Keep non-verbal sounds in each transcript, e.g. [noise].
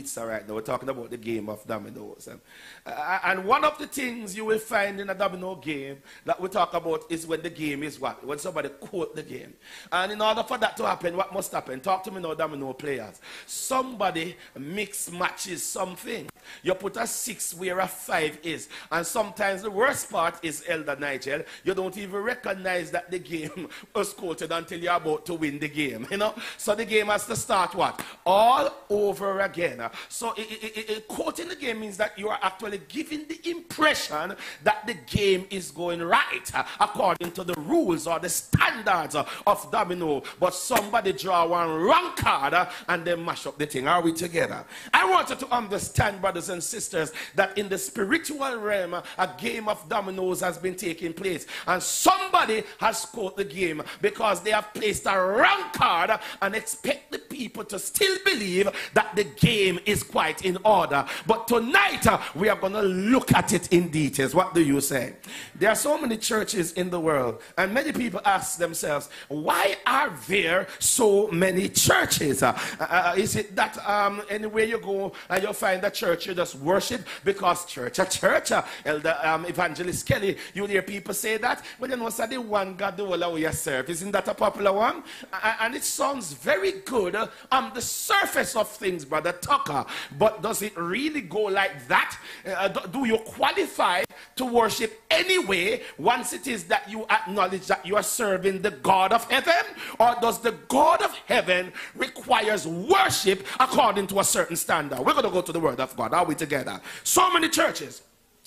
pizza right now. We're talking about the game of dominoes. And, uh, and one of the things you will find in a domino game that we talk about is when the game is what? When somebody quote the game. And in order for that to happen, what must happen? Talk to me now, domino players. Somebody mix matches something. You put a six where a five is. And sometimes the worst part is, Elder Nigel, you don't even recognize that the game [laughs] was quoted until you're about to win the game. You know? So the game has to start what? All over again. So it, it, it, quoting the game means that you are actually giving the impression that the game is going right uh, according to the rules or the standards uh, of domino. But somebody draw one wrong card uh, and then mash up the thing. Are we together? I want you to understand, brothers and sisters, that in the spiritual realm, a game of dominoes has been taking place. And somebody has scored the game because they have placed a wrong card and expect the people to still believe that the game is quite in order. But tonight, uh, we are going to look at it in details. What do you say? There are so many churches in the world, and many people ask themselves, why are there so many churches? Uh, uh, uh is it that um, anywhere you go and you find a church, you just worship because church, a church, uh, Elder um, Evangelist Kelly, you hear people say that, but then say the one God, the whole you serve. Isn't that a popular one? And it sounds very good on the surface of things, Brother But does it really go like that? Uh, do you qualify to worship anyway once it is that you acknowledge that you are serving the God of heaven? Or does the God of heaven requires worship according to a certain standard? We're going to go to the word of God. Are we together? So many churches,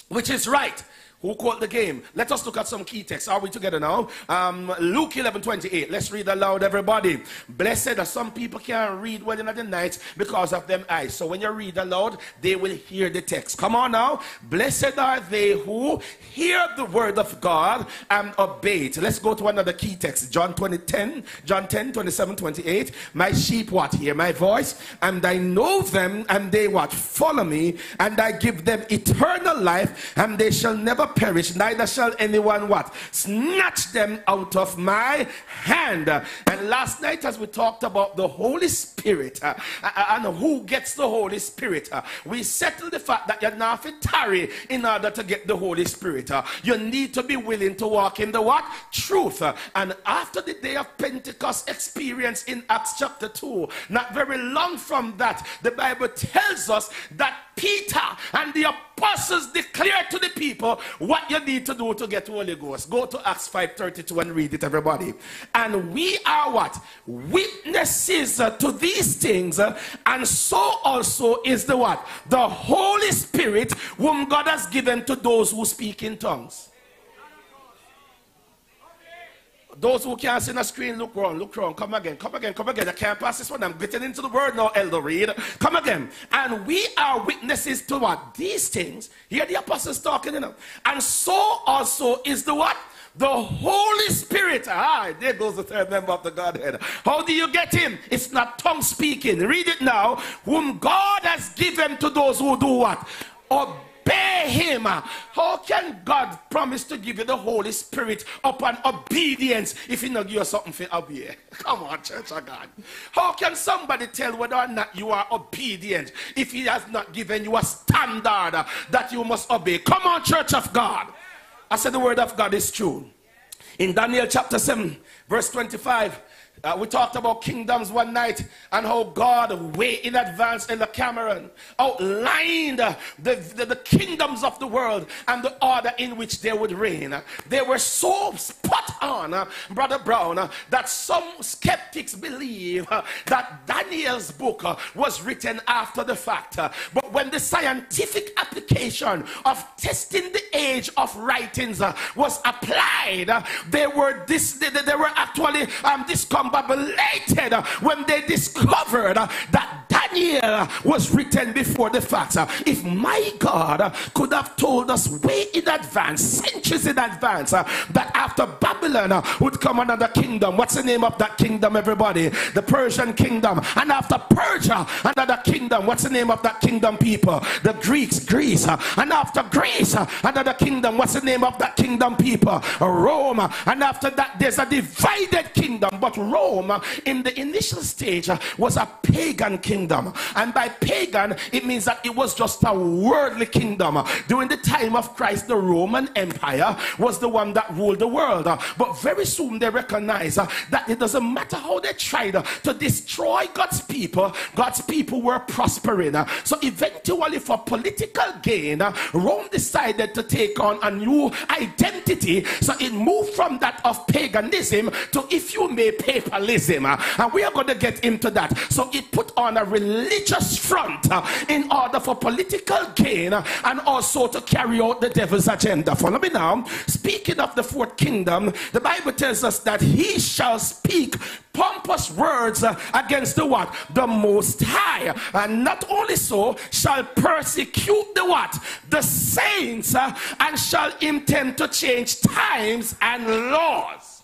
which is right who called the game? Let us look at some key texts. Are we together now? Um, Luke 11 28. Let's read aloud, everybody. Blessed are some people can't read well in the night because of them eyes. So when you read aloud, they will hear the text. Come on now. Blessed are they who hear the word of God and obey it. Let's go to another key text. John 20, 10, John 10, 27, 28. My sheep what? Hear my voice, and I know them, and they what? Follow me, and I give them eternal life, and they shall never perish, neither shall anyone what? Snatch them out of my hand. And last night, as we talked about the Holy Spirit uh, uh, and who gets the Holy Spirit, uh, we settled the fact that you're not to tarry in order to get the Holy Spirit. Uh, you need to be willing to walk in the what? Truth. And after the day of Pentecost experience in Acts chapter 2, not very long from that, the Bible tells us that Peter and the apostles declared to the people what you need to do to get Holy Ghost. Go to Acts 5.32 and read it, everybody. And we are what? Witnesses uh, to these things. Uh, and so also is the what? The Holy Spirit whom God has given to those who speak in tongues. Those who can't see the screen, look wrong, look wrong. Come again, come again, come again. I can't pass this one. I'm getting into the word now, Elder Reed. Come again. And we are witnesses to what? These things. Here the apostles talking, you know. And so also is the what? The Holy Spirit. Ah, there goes the third member of the Godhead. How do you get him? It's not tongue speaking. Read it now. Whom God has given to those who do what? Obey obey him. How can God promise to give you the Holy Spirit upon obedience if he not give you something for obey? [laughs] Come on, church of God. How can somebody tell whether or not you are obedient if he has not given you a standard that you must obey? Come on, church of God. I said the word of God is true. In Daniel chapter 7, verse 25, uh, we talked about kingdoms one night and how God, way in advance in the Cameron, outlined the, the, the, kingdoms of the world and the order in which they would reign. They were so spot on, uh, Brother Brown, uh, that some skeptics believe uh, that Daniel's book was written after the fact. But when the scientific application of testing the age of writings was applied, they were, dis- they, they were actually um, discovered discombobulated when they discovered that Daniel was written before the fact. If my God could have told us way in advance, centuries in advance, that after Babylon would come another kingdom. What's the name of that kingdom, everybody? The Persian kingdom. And after Persia, another kingdom. What's the name of that kingdom, people? The Greeks, Greece. And after Greece, another kingdom. What's the name of that kingdom, people? Rome. And after that, there's a divided kingdom. But Rome, in the initial stage, was a pagan kingdom. Kingdom. And by pagan, it means that it was just a worldly kingdom. During the time of Christ, the Roman Empire was the one that ruled the world. But very soon they recognized that it doesn't matter how they tried to destroy God's people, God's people were prospering. So eventually, for political gain, Rome decided to take on a new identity. So it moved from that of paganism to, if you may, papalism. And we are going to get into that. So it put on a religious front uh, in order for political gain uh, and also to carry out the devil's agenda. Follow me now. Speaking of the fourth kingdom, the Bible tells us that he shall speak pompous words uh, against the what? The Most High. And not only so, shall persecute the what? The saints and shall intend to change times and laws.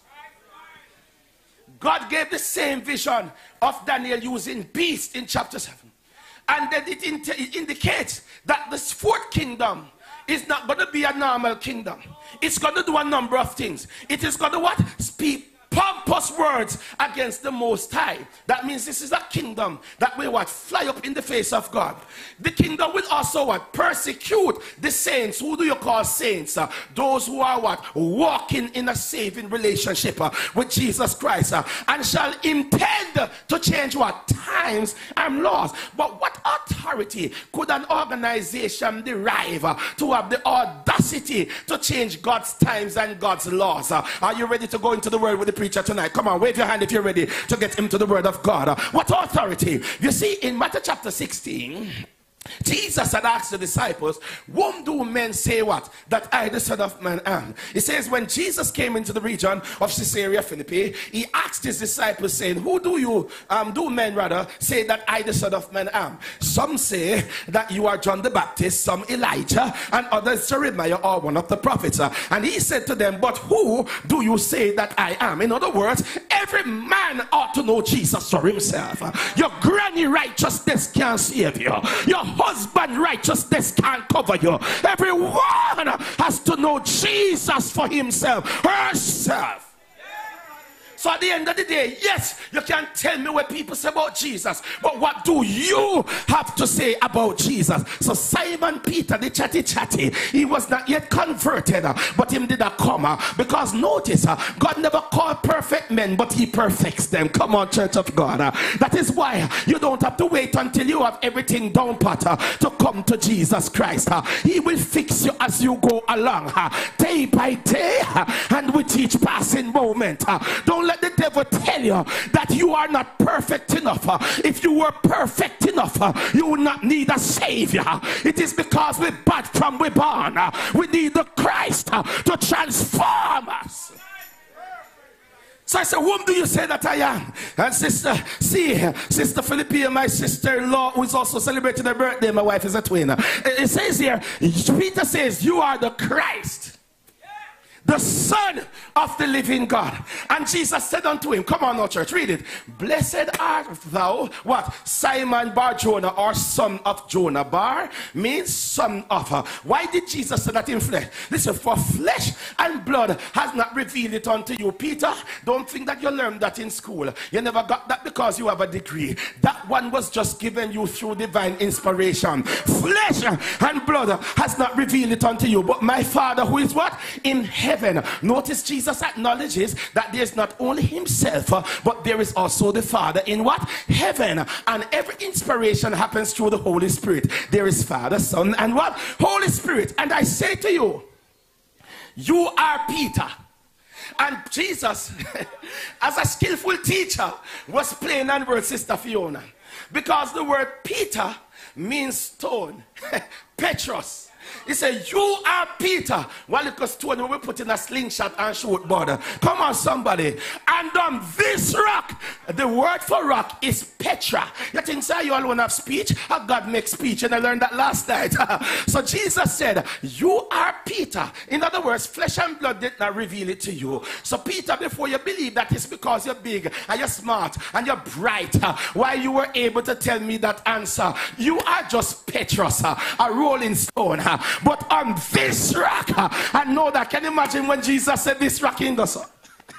God gave the same vision of Daniel using beast in chapter 7. And then it, it indicates that this fourth kingdom is not going to be a normal kingdom. It's going to do a number of things. It is going to what? Speak words against the Most High. That means this is a kingdom that will what? Fly up in the face of God. The kingdom will also what? Persecute the saints. Who do you call saints? Uh, those who are what? Walking in a saving relationship uh, with Jesus Christ. Uh, and shall intend to change what? Times and laws. But what authority could an organization derive uh, to have the audacity to change God's times and God's laws? Uh, are you ready to go into the world with the preacher tonight. Come on, wave your hand if you're ready to get into the word of God. What authority? You see, in Matthew chapter 16, Jesus had asked the disciples, Whom do men say what? That I, the Son of Man, am. He says, When Jesus came into the region of Caesarea Philippi, he asked his disciples, saying, Who do you, um, do men rather, say that I, the Son of Man, am? Some say that you are John the Baptist, some Elijah, and others Jeremiah or one of the prophets. And he said to them, But who do you say that I am? In other words, every man ought to know Jesus for himself. Your granny righteousness can't save you. Your husband righteousness can't cover you. Everyone has to know Jesus for himself, herself. So at the end of the day, yes, you can tell me what people say about Jesus, but what do you have to say about Jesus? So Simon Peter, the chatty chatty, he was not yet converted, but him did a come because notice, God never called perfect men, but he perfects them. Come on, church of God. That is why you don't have to wait until you have everything down pat to come to Jesus Christ. He will fix you as you go along, day by day, and with each passing moment. Don't let the devil tell you that you are not perfect enough. If you were perfect enough, you would not need a savior. It is because we're bad from we born. We need the Christ to transform us. So I said, Whom do you say that I am? And sister, see, sister Philippia, my sister-in-law, who is also celebrating her birthday, my wife is a twin. It says here, Peter says, You are the Christ the Son of the living God. And Jesus said unto him, Come on now, church, read it. Blessed art thou, what? Simon Bar Jonah, or son of Jonah. Bar means son of. Why did Jesus say that in flesh? Listen, for flesh and blood has not revealed it unto you. Peter, don't think that you learned that in school. You never got that because you have a degree. That one was just given you through divine inspiration. Flesh and blood has not revealed it unto you. But my Father, who is what? In heaven heaven. Notice Jesus acknowledges that there's not only himself, uh, but there is also the Father in what? Heaven. And every inspiration happens through the Holy Spirit. There is Father, Son, and what? Holy Spirit. And I say to you, you are Peter. And Jesus, [laughs] as a skillful teacher, was playing on word, Sister Fiona. Because the word Peter means stone. [laughs] Petros he said, You are Peter. While Well, because stone we put in a slingshot and shoot border. Come on, somebody. And on this rock, the word for rock is Petra. You think say you alone have speech? How God makes speech, and I learned that last night. [laughs] so Jesus said, You are Peter. In other words, flesh and blood did not reveal it to you. So, Peter, before you believe that it's because you're big and you're smart and you're bright, [laughs] why you were able to tell me that answer, you are just Petros, a rolling stone. [laughs] But on this rock, I know that. Can you imagine when Jesus said this rock in the sun?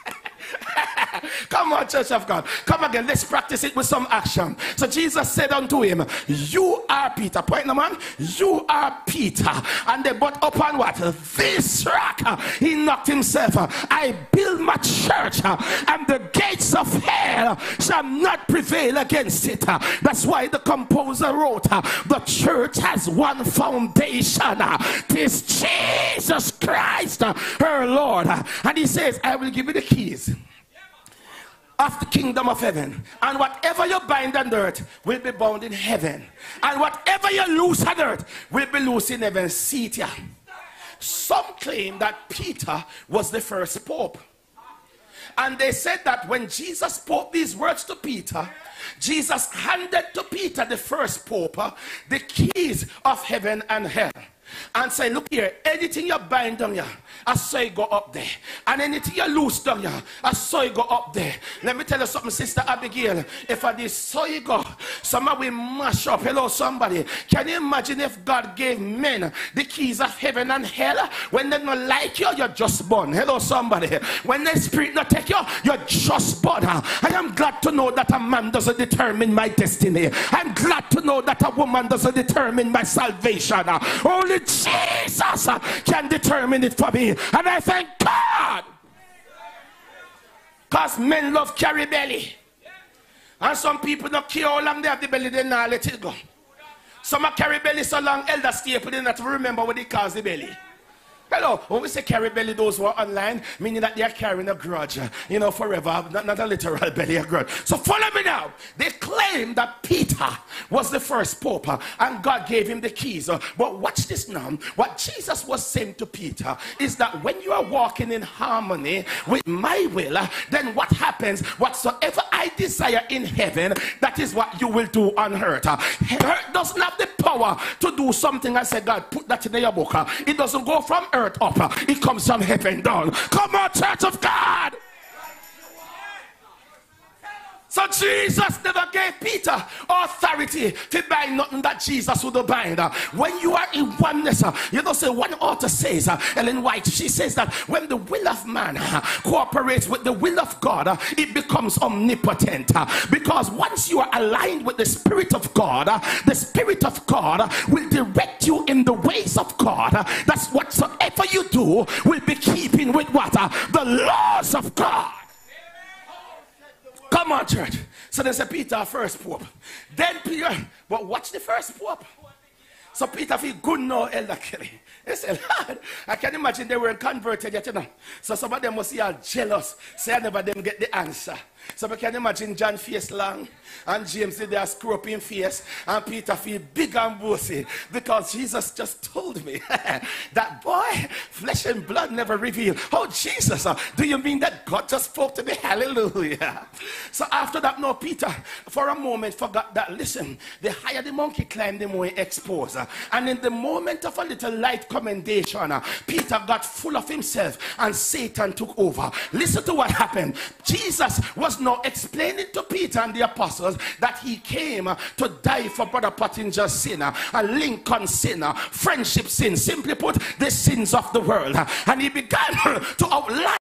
[laughs] Come on, church of God. Come again. Let's practice it with some action. So Jesus said unto him, You are Peter. Point number one. You are Peter. And they but upon what? This rock. He knocked himself. I build my church, and the gates of hell shall not prevail against it. That's why the composer wrote, The church has one foundation. This Jesus Christ, her Lord. And he says, I will give you the keys of the kingdom of heaven. And whatever you bind on earth will be bound in heaven. And whatever you loose on earth will be loose in heaven. See it here. Some claim that Peter was the first pope. And they said that when Jesus spoke these words to Peter, Jesus handed to Peter, the first pope, uh, the keys of heaven and hell and say, look here, anything you bind down here, I saw it go up there. And anything you loose down here, I saw it go up there. Let me tell you something, Sister Abigail. If I did saw it go, somehow we mash up. Hello, somebody. Can you imagine if God gave men the keys of heaven and hell? When they don't like you, you're just born. Hello, somebody. When the spirit not take you, you're just born. I am glad to know that a man doesn't determine my destiny. I'm glad to know that a woman doesn't determine my salvation. Only Jesus uh, can determine it for me. And I thank God. Because men love carry belly. And some people don't care how long they have the belly, they not let it go. Some carry belly so long, elder staple, they not remember what they cause the belly. Hello, when we say carry belly, those who are online, meaning that they are carrying a grudge, you know, forever, not, not a literal [laughs] belly, a grudge. So follow me now. They claim that Peter was the first pope uh, and God gave him the keys. Uh, but watch this now. What Jesus was saying to Peter is that when you are walking in harmony with my will, uh, then what happens? Whatsoever I desire in heaven, that is what you will do on earth. Earth doesn't have the power to do something. I said, God, put that in your book. It doesn't go from earth earth up, it comes from heaven down. Come on, church of God. So Jesus never gave Peter authority to bind nothing that Jesus would bind. When you are in oneness, you know, say one author says, Ellen White, she says that when the will of man cooperates with the will of God, it becomes omnipotent. Because once you are aligned with the Spirit of God, the Spirit of God will direct you in the ways of God. That's whatsoever you do will be keeping with what? The laws of God. Come on, church. So they said Peter first pope. Then Peter, but watch the first pope. So Peter feel good now, Elder Kelly. They said, Lord, I can imagine they weren't converted yet, you know. So some of them must be all jealous. Say I never them get the answer. So I can imagine John face long and James did their screw up face and Peter feel big and bossy because Jesus just told me [laughs] that boy, flesh and blood never revealed. Oh Jesus, uh, do you mean that God just spoke to me? [laughs] Hallelujah. So after that, no, Peter for a moment forgot that. Listen, the higher the monkey climbed, the more he exposed. And in the moment of a little light commendation, uh, Peter got full of himself and Satan took over. Listen to what happened. Jesus was now explaining to Peter and the apostles that he came to die for Brother Pottinger's sin, a Lincoln sin, friendship sin, simply put, the sins of the world. And he began [laughs] to outline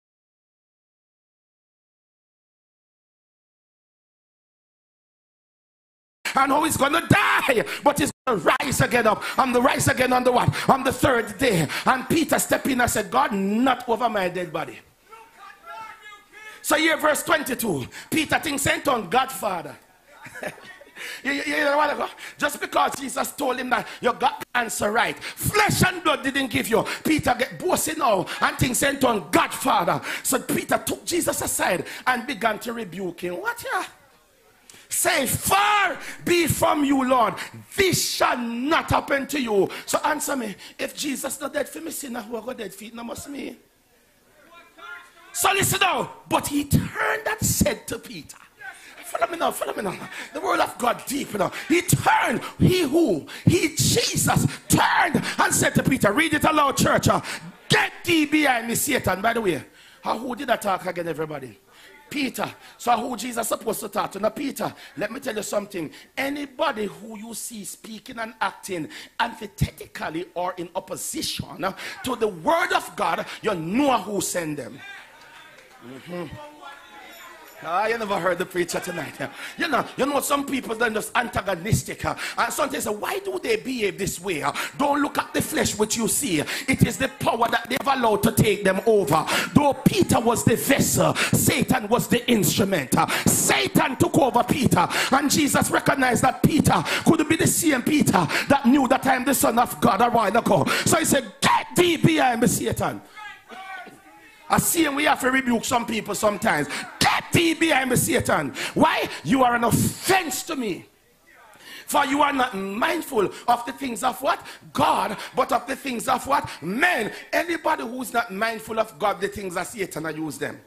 and how he's gonna die, but he's gonna rise again up on the rise again on the what? On the third day. And Peter stepped in and said, God, not over my dead body. So here, verse 22, Peter thinks sent on Godfather. [laughs] you, you, you know what I? Just because Jesus told him that you got answer right, flesh and blood didn't give you. Peter get bossy now and things sent on Godfather. So Peter took Jesus aside and began to rebuke him. What yeah? Say, far be from you, Lord. This shall not happen to you. So answer me. If Jesus not dead for me, sinner who are go dead for it, must me. So listen now. But he turned and said to Peter, Follow me now, follow me now. The word of God deep know. He turned, he who? He Jesus turned and said to Peter, read it aloud, church. Uh, Get thee behind me, Satan. By the way, how who did I talk again, everybody? Peter. So who Jesus supposed to talk to? Now, Peter, let me tell you something. Anybody who you see speaking and acting antithetically or in opposition to the word of God, you know who sent them. Mm-hmm. Ah, you never heard the preacher tonight. You know, you know some people they're just antagonistic. Uh, and sometimes say, why do they behave this way? Uh, don't look at the flesh which you see. It is the power that they've allowed to take them over. Though Peter was the vessel, Satan was the instrument. Uh, Satan took over Peter, and Jesus recognized that Peter could be the same Peter that knew that I am the Son of God a while ago. So he said, Get thee behind me, Satan. I see him, we have to rebuke some people sometimes. Get thee behind me, Satan. Why? You are an offense to me. For you are not mindful of the things of what? God, but of the things of what? Men. Anybody who's not mindful of God, the things of Satan, I use them.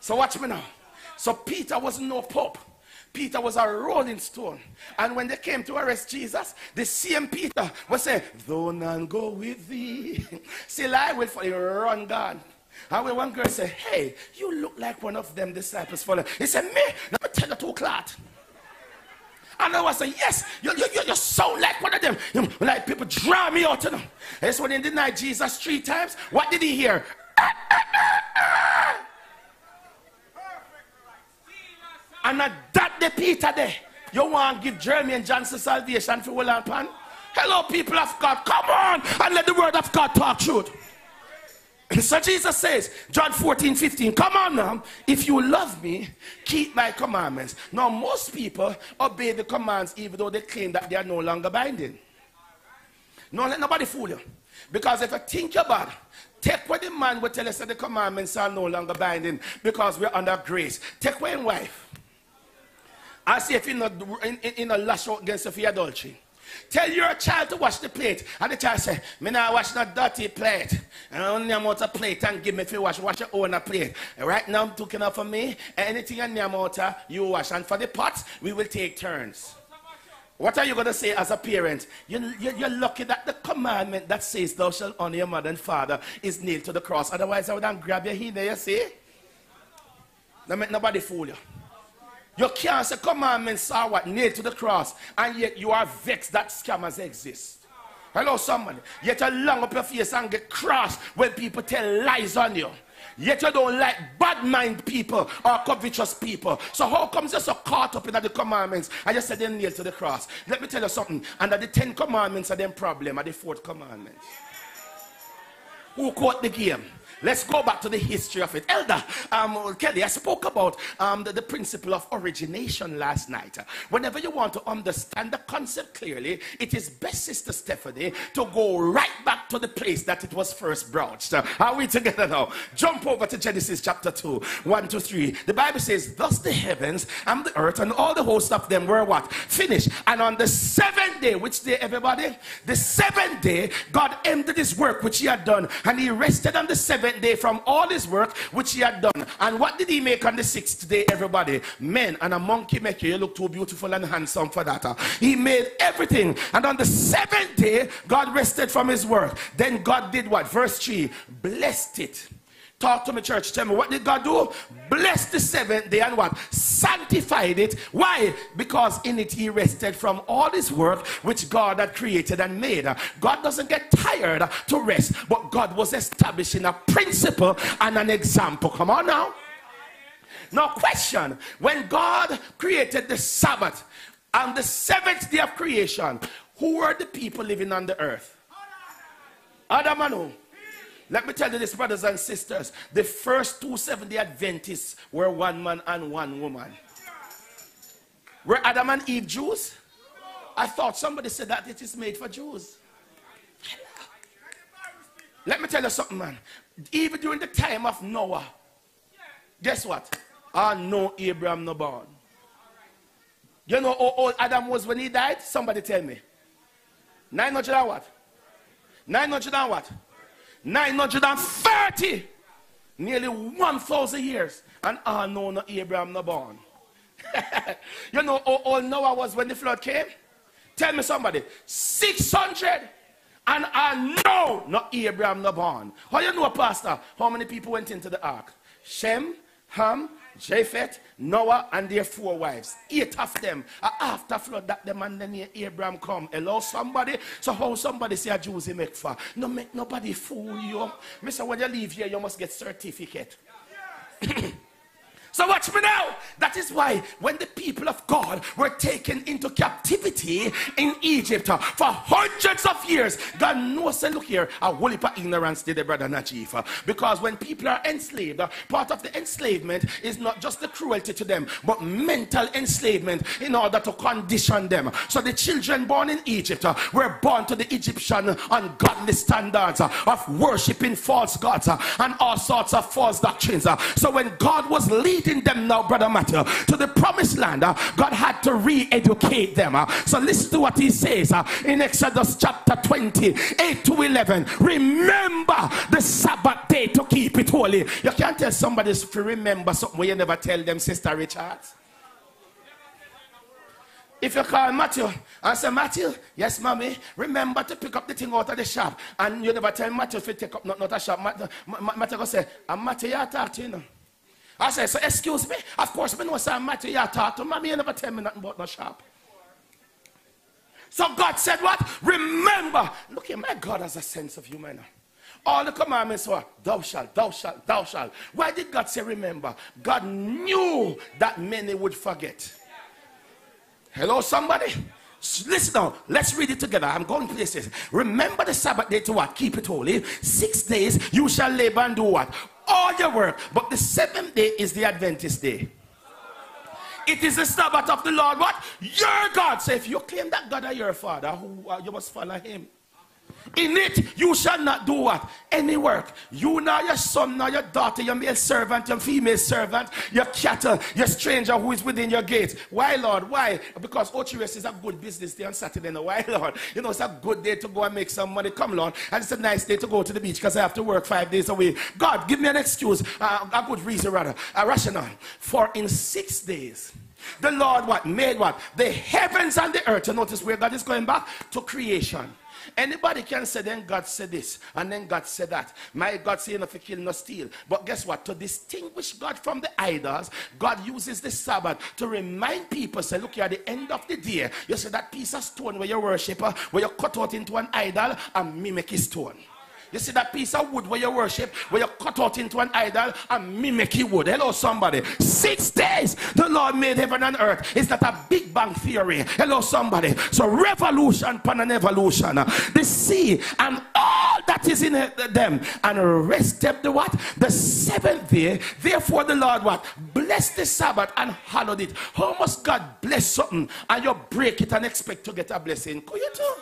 So watch me now. So Peter was no pope. Peter was a rolling stone. And when they came to arrest Jesus, the same Peter was saying, Though none go with thee, [laughs] still I will for you run God. And when one girl said, Hey, you look like one of them disciples follow. He said, Me, let me tell you two clot. And I was saying, Yes, you, you, you, you sound like one of them. Like people draw me out. You know. That's when he denied Jesus three times. What did he hear? and at that day, Peter there. You want to give Jermaine Johnson salvation for Will and Pan? Hello, people of God. Come on and let the word of God talk truth. So Jesus says, John 14, 15, come on now. If you love me, keep my commandments. Now, most people obey the commands even though they claim that they are no longer binding. No, let nobody fool you. Because if you think about it, take what the man will tell us that the commandments are no longer binding because we're under grace. Take away wife. I see if you're not in, in, in a lash out against the adultery. Tell your child to wash the plate. And the child say, me not wash no dirty plate. And only amount of plate and give me if you wash, wash your own plate. Right now I'm talking of for me. Anything in the amount you wash. And for the pots, we will take turns. What are you going to say as a parent? You, you, you're lucky that the commandment that says thou shalt honor your mother and father is nailed to the cross. Otherwise, I would have grab your heel there, you see? Don't make nobody fool you. You can't say commandments are what? Nailed to the cross. And yet you are vexed that scammers exist. Hello, somebody. Yet you long up your face and get cross when people tell lies on you. Yet you don't like bad mind people or covetous people. So how comes you're so caught up in the commandments and just said they're nailed to the cross? Let me tell you something. Under the ten commandments are them problem are the fourth commandment. Who caught the game? Let's go back to the history of it. Elder um, Kelly, I spoke about um, the, the, principle of origination last night. Whenever you want to understand the concept clearly, it is best, Sister Stephanie, to go right back to the place that it was first broached. Are we together now? Jump over to Genesis chapter 2, 1 to 3. The Bible says, Thus the heavens and the earth and all the host of them were what? Finished. And on the seventh day, which day, everybody? The seventh day, God ended his work which he had done, and he rested on the seventh seventh day from all his work which he had done. And what did he make on the sixth day, everybody? Men and a monkey maker. You look too beautiful and handsome for that. He made everything. And on the seventh day, God rested from his work. Then God did what? Verse 3 blessed it Talk to me, church. Tell me, what did God do? Bless the seventh day and what? Sanctified it. Why? Because in it he rested from all his work which God had created and made. God doesn't get tired to rest, but God was establishing a principle and an example. Come on now. Now, question when God created the Sabbath on the seventh day of creation, who were the people living on the earth? Adam and who? Let me tell you this, brothers and sisters. The first two Seventh-day Adventists were one man and one woman. Were Adam and Eve Jews? I thought somebody said that it is made for Jews. Let me tell you something, man. Even during the time of Noah, guess what? I know Abraham no born. You know how old Adam was when he died? Somebody tell me. 900 and what? 900 and what? 930, nearly 1,000 years, and ah, I know no Abraham no born. [laughs] you know how old Noah was when the flood came? Tell me somebody, 600 and ah, I know no Abraham no born. How you know, a Pastor? How many people went into the ark? Shem, Ham, Japheth, Noah, and their four wives. Eight of them. After flood, that them and then Abraham come. Hello, somebody. So how somebody say a Jews make for? No make nobody fool you. Mister, when you leave here, you must get certificate. So watch me now. That is why when the people of God were taken into captivity in Egypt for hundreds of years, God knows, say, look here, a whole heap of ignorance did the brother Najif. Because when people are enslaved, part of the enslavement is not just the cruelty to them, but mental enslavement in order to condition them. So the children born in Egypt were born to the Egyptian ungodly standards of worshiping false gods and all sorts of false doctrines. So when God was leading leading them now, Brother Matthew, to the promised land, uh, God had to re educate them. Uh, so listen to what he says uh, in Exodus chapter 20, 8 to 11. Remember the Sabbath day to keep it holy. You can't tell somebody to remember something where you never tell them, Sister Richard. If you call Matthew and say, Matthew, yes, mommy, remember to pick up the thing out of the shop. And you never tell Matthew you take up not, not a shop. Matthew, Matthew go say, I'm Matthew, you talk to you know. I said, so excuse me. Of course, me know some matter you talk to. Mommy, you never tell me nothing about no shop. So God said what? Remember. Look here, my God has a sense of humor. All the commandments were, thou shalt, thou shalt, thou shalt. Why did God say remember? God knew that many would forget. Hello, somebody? Listen now, let's read it together. I'm going places. Remember the Sabbath day to what? Keep it holy. Six days you shall labor and do what? All your work. But the seventh day is the Adventist day. It is the Sabbath of the Lord. What? Your God. So if you claim that God is your father, who, uh, you must follow him. In it you shall not do what? Any work. You nor your son nor your daughter, your male servant, your female servant, your cattle, your stranger who is within your gates. Why, Lord? Why? Because Ochiris is a good business day on Saturday. Now, why, [laughs] Lord? You know, it's a good day to go and make some money. Come, Lord. And it's a nice day to go to the beach because I have to work five days a week. God, give me an excuse, uh, a good reason rather, a rationale. For in six days, the Lord what? Made what? The heavens and the earth. You notice where God is going back? To creation. Anybody can say, then God said this, and then God said that. My God said, enough to kill, no steal. But guess what? To distinguish God from the idols, God uses the Sabbath to remind people, say, look, you're at the end of the day. You see that piece of stone where you worship, uh, where you cut out into an idol and mimic his stone. You see that piece of wood where you worship, where you cut out into an idol and mimic wood. Hello, somebody. Six days the Lord made heaven and earth. It's not a big bang theory. Hello, somebody. So revolution upon an evolution. The sea and all that is in them and rested the what? The seventh day. Therefore the Lord what? Bless the Sabbath and hallowed it. How must God bless something and you break it and expect to get a blessing? Could you too?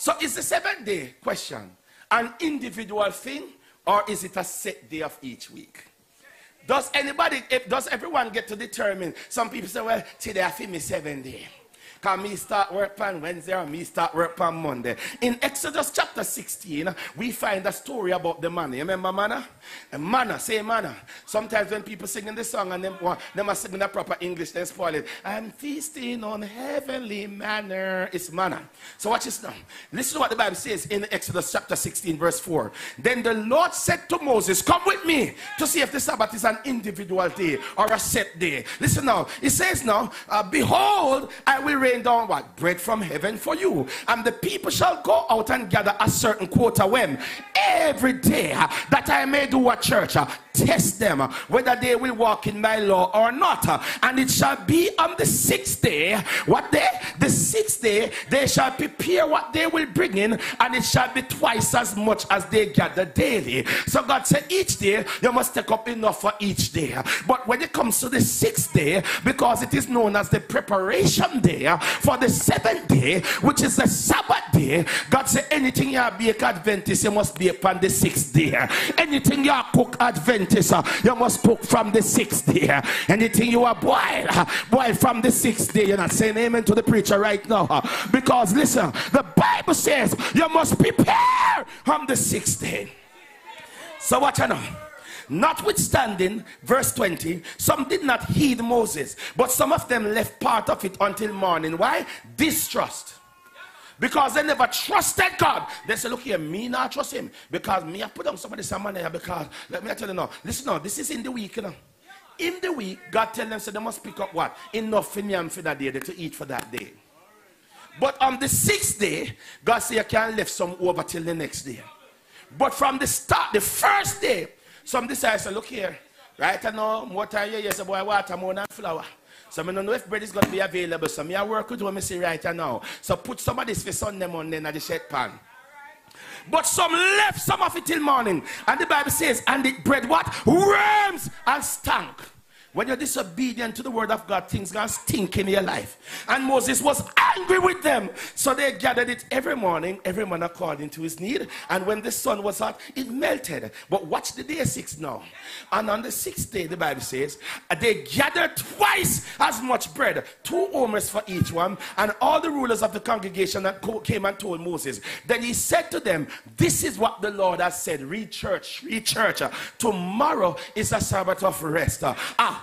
So is the seventh day question an individual thing or is it a set day of each week? Does anybody, if, does everyone get to determine? Some people say, well, today I feel me seven day. Can me start work on Wednesday or me start work on Monday. In Exodus chapter 16, we find a story about the manna. You remember manna? manna, say manna. Sometimes when people sing in the song and them, well, them are singing the proper English, they spoil it. I'm feasting on heavenly manna. It's manna. So watch this now. Listen to what the Bible says in Exodus chapter 16, verse 4. Then the Lord said to Moses, Come with me to see if the Sabbath is an individual day or a set day. Listen now. It says now, uh, Behold, I will raise rain down what? Bread from heaven for you. And the people shall go out and gather a certain quota when? Every day that I may do a church test them uh, whether they will walk in my law or not. Uh, and it shall be on the sixth day, what day? The sixth day, they shall prepare what they will bring in, and it shall be twice as much as they gather daily. So God said, each day you must take up enough for each day. But when it comes to the sixth day, because it is known as the preparation day uh, for the seventh day, which is the Sabbath day, God said, anything you bake Adventist, you must be upon the sixth day. Anything you cook Adventist, uh, you must cook from the sixth day. Anything you are boil, uh, boil from the sixth day. You're not saying amen to the preacher right now. Uh, because listen, the Bible says you must prepare from the sixth day. So what you know? Notwithstanding, verse 20, some did not heed Moses, but some of them left part of it until morning. Why? Distrust because they never trusted God. They say, look here, me not trust him because me I put on somebody some money because let me tell you now. Listen now, this is in the week, you know. In the week, God tell them so they must pick up what? Enough for yam for that day to eat for that day. But on the sixth day, God say you can leave some over till the next day. But from the start, the first day, Some decide to look here. Right I know, more time yes, boy, water more than flour. So I don't know if bread is going to be available. So me I work with what I see right now. So put some of this for Sunday morning in the shed pan. But some left some of it till morning. And the Bible says, and the bread what? Worms and stank. When you're disobedient to the word of God, things gonna stink in your life. And Moses was angry with them. So they gathered it every morning, every man according to his need. And when the sun was hot, it melted. But watch the day six now. And on the sixth day, the Bible says, they gathered twice as much bread, two omers for each one. And all the rulers of the congregation that came and told Moses. Then he said to them, This is what the Lord has said. Read church, read church. Tomorrow is a Sabbath of rest. A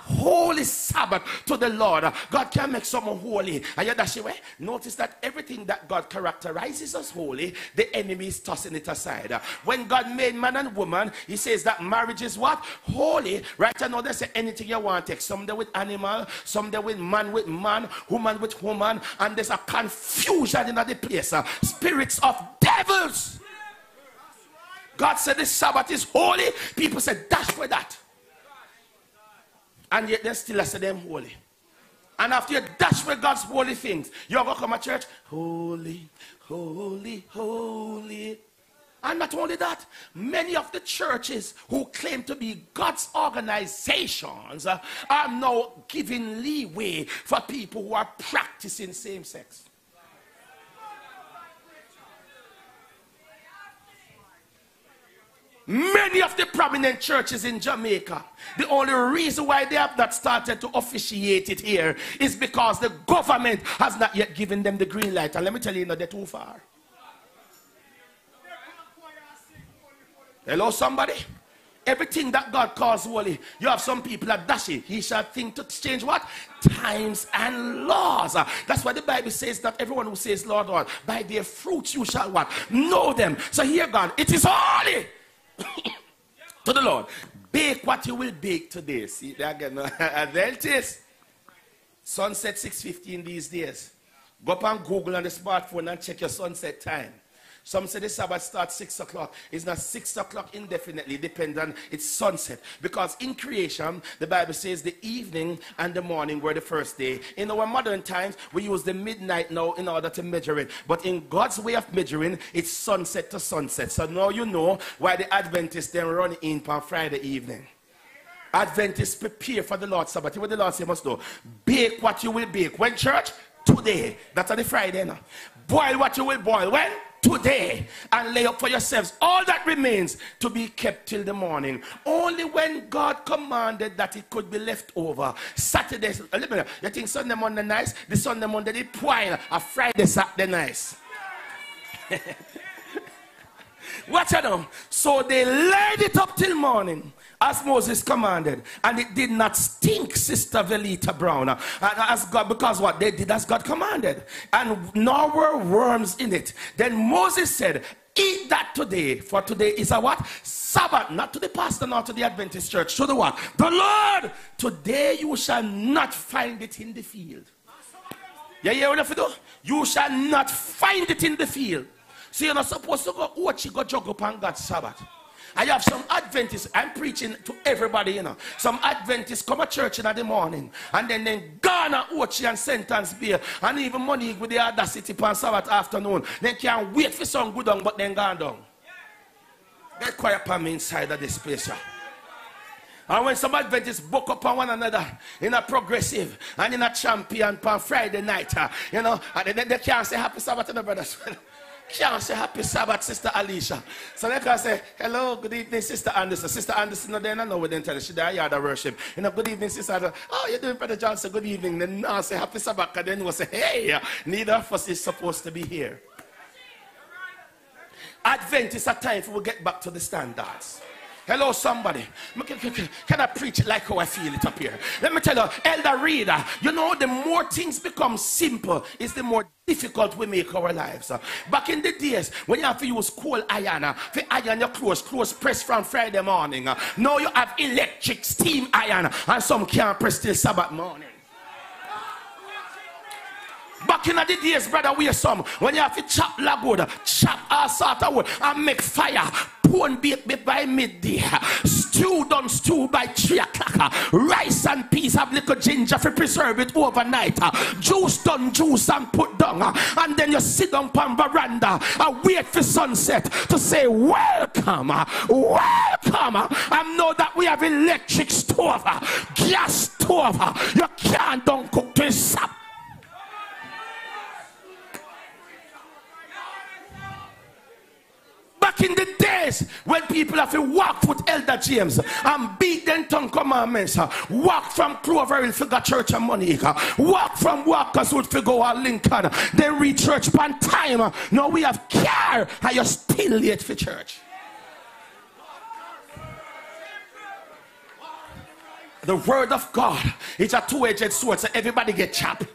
holy Sabbath to the Lord. God can make someone holy. And you dash away. Notice that everything that God characterizes as holy, the enemy is tossing it aside. When God made man and woman, he says that marriage is what? Holy. Right I they say anything you want take. Some with animal, some there with man with man, woman with woman, and there's a confusion in the place. Spirits of devils. God said this Sabbath is holy. People said, dash for that. And yet they still say them holy. And after you dash with God's holy things, you're going to come to church, holy, holy, holy. And not only that, many of the churches who claim to be God's organizations uh, are now giving leeway for people who are practicing same sex. Many of the prominent churches in Jamaica, the only reason why they have not started to officiate it here is because the government has not yet given them the green light. And let me tell you, you know, they're too far. Hello, somebody? Everything that God calls holy, you have some people that dash it. He shall think to change what? Times and laws. That's why the Bible says that everyone who says, Lord, Lord, by their fruits you shall what? Know them. So here, God, it is holy. [coughs] to the Lord. Bake what you will bake today. See, they're gonna advantage. Sunset 6.15 these days. Go up on Google on the smartphone and check your sunset time. Some say the Sabbath starts 6 o'clock. It's not 6 o'clock indefinitely, depends on its sunset. Because in creation, the Bible says the evening and the morning were the first day. In our modern times, we use the midnight now in order to measure it. But in God's way of measuring, it's sunset to sunset. So now you know why the Adventists then run in on Friday evening. Adventists prepare for the Lord's Sabbath. What the Lord say must do. Bake what you will bake. When church? Today. That's on the Friday now. Boil what you will boil. When? Today and lay up for yourselves all that remains to be kept till the morning. Only when God commanded that it could be left over. Saturday, you think Sunday, Monday nice? The Sunday, Monday, the poil. A Friday, Saturday nice. [laughs] Watch out So they laid it up till morning as Moses commanded, and it did not stink, Sister Velita Brown, uh, as God, because what they did as God commanded, and nor were worms in it. Then Moses said, Eat that today, for today is a what? Sabbath, not to the pastor, not to the Adventist church, to the what? The Lord. Today you shall not find it in the field. Yeah, yeah, what you do? You shall not find it in the field. So you're not supposed to go watch you go jog up on God's Sabbath. I have some Adventists, I'm preaching to everybody, you know. Some Adventists come to church in the morning and then then Ghana, Ochi and sentence beer and even money with the audacity on Sabbath afternoon. They can't wait for some good on, but then gone down. Get quiet upon me inside of this place. Yeah. And when some Adventists book up on one another in a progressive and in a champion on Friday night, uh, you know, and then they can't say happy Sabbath to the brothers. [laughs] can't say happy Sabbath, Sister Alicia. So they can say, hello, good evening, Sister Anderson. Sister Anderson, no, they don't know what they tell you. She there, yard of worship. You know, good evening, Sister Anderson. Oh, you're doing Brother Johnson, good evening. Then now say happy Sabbath, and then we'll say, hey, neither of us is supposed to be here. Advent is a time for we get back to the standards. Hello, somebody. Can I preach like how I feel it up here? Let me tell you, elder reader, you know, the more things become simple, is the more difficult we make our lives. Back in the days when you have to use coal iron uh, for iron your clothes, clothes press from Friday morning. Uh, now you have electric steam iron, and some can't press till Sabbath morning. Back in the days, brother, we some. When you have to chop lagwood, chop all sort of wood, and make fire. Bone baked by midday, stew done stew by three o'clock, rice and peas have little ginger for preserve it overnight, juice done juice and put down, and then you sit on veranda and wait for sunset to say welcome, welcome, and know that we have electric stove, gas stove, you can't don't cook to sap. Back in the days when people have to walk with Elder James and beat them tongue commandments, walk from Clover Hill figure church and money, walk from Walkerswood figure or Lincoln, then reach church on time. Now we have care and you're still late for church. The word of God is a two-edged sword, so everybody get chopped.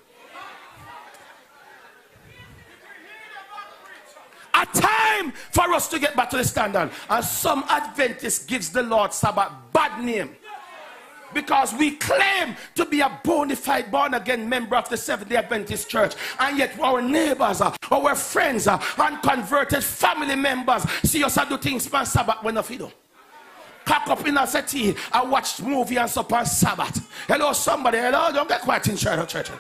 a time for us to get back to the standard. And some Adventists gives the Lord Sabbath bad name. Because we claim to be a bona fide born again member of the Seventh day Adventist Church, and yet our neighbors, uh, our friends, uh, unconverted family members see us do things on Sabbath when we do. Cock up in a and watch movie and sup on Sabbath. Hello, somebody. Hello, don't get quiet in church.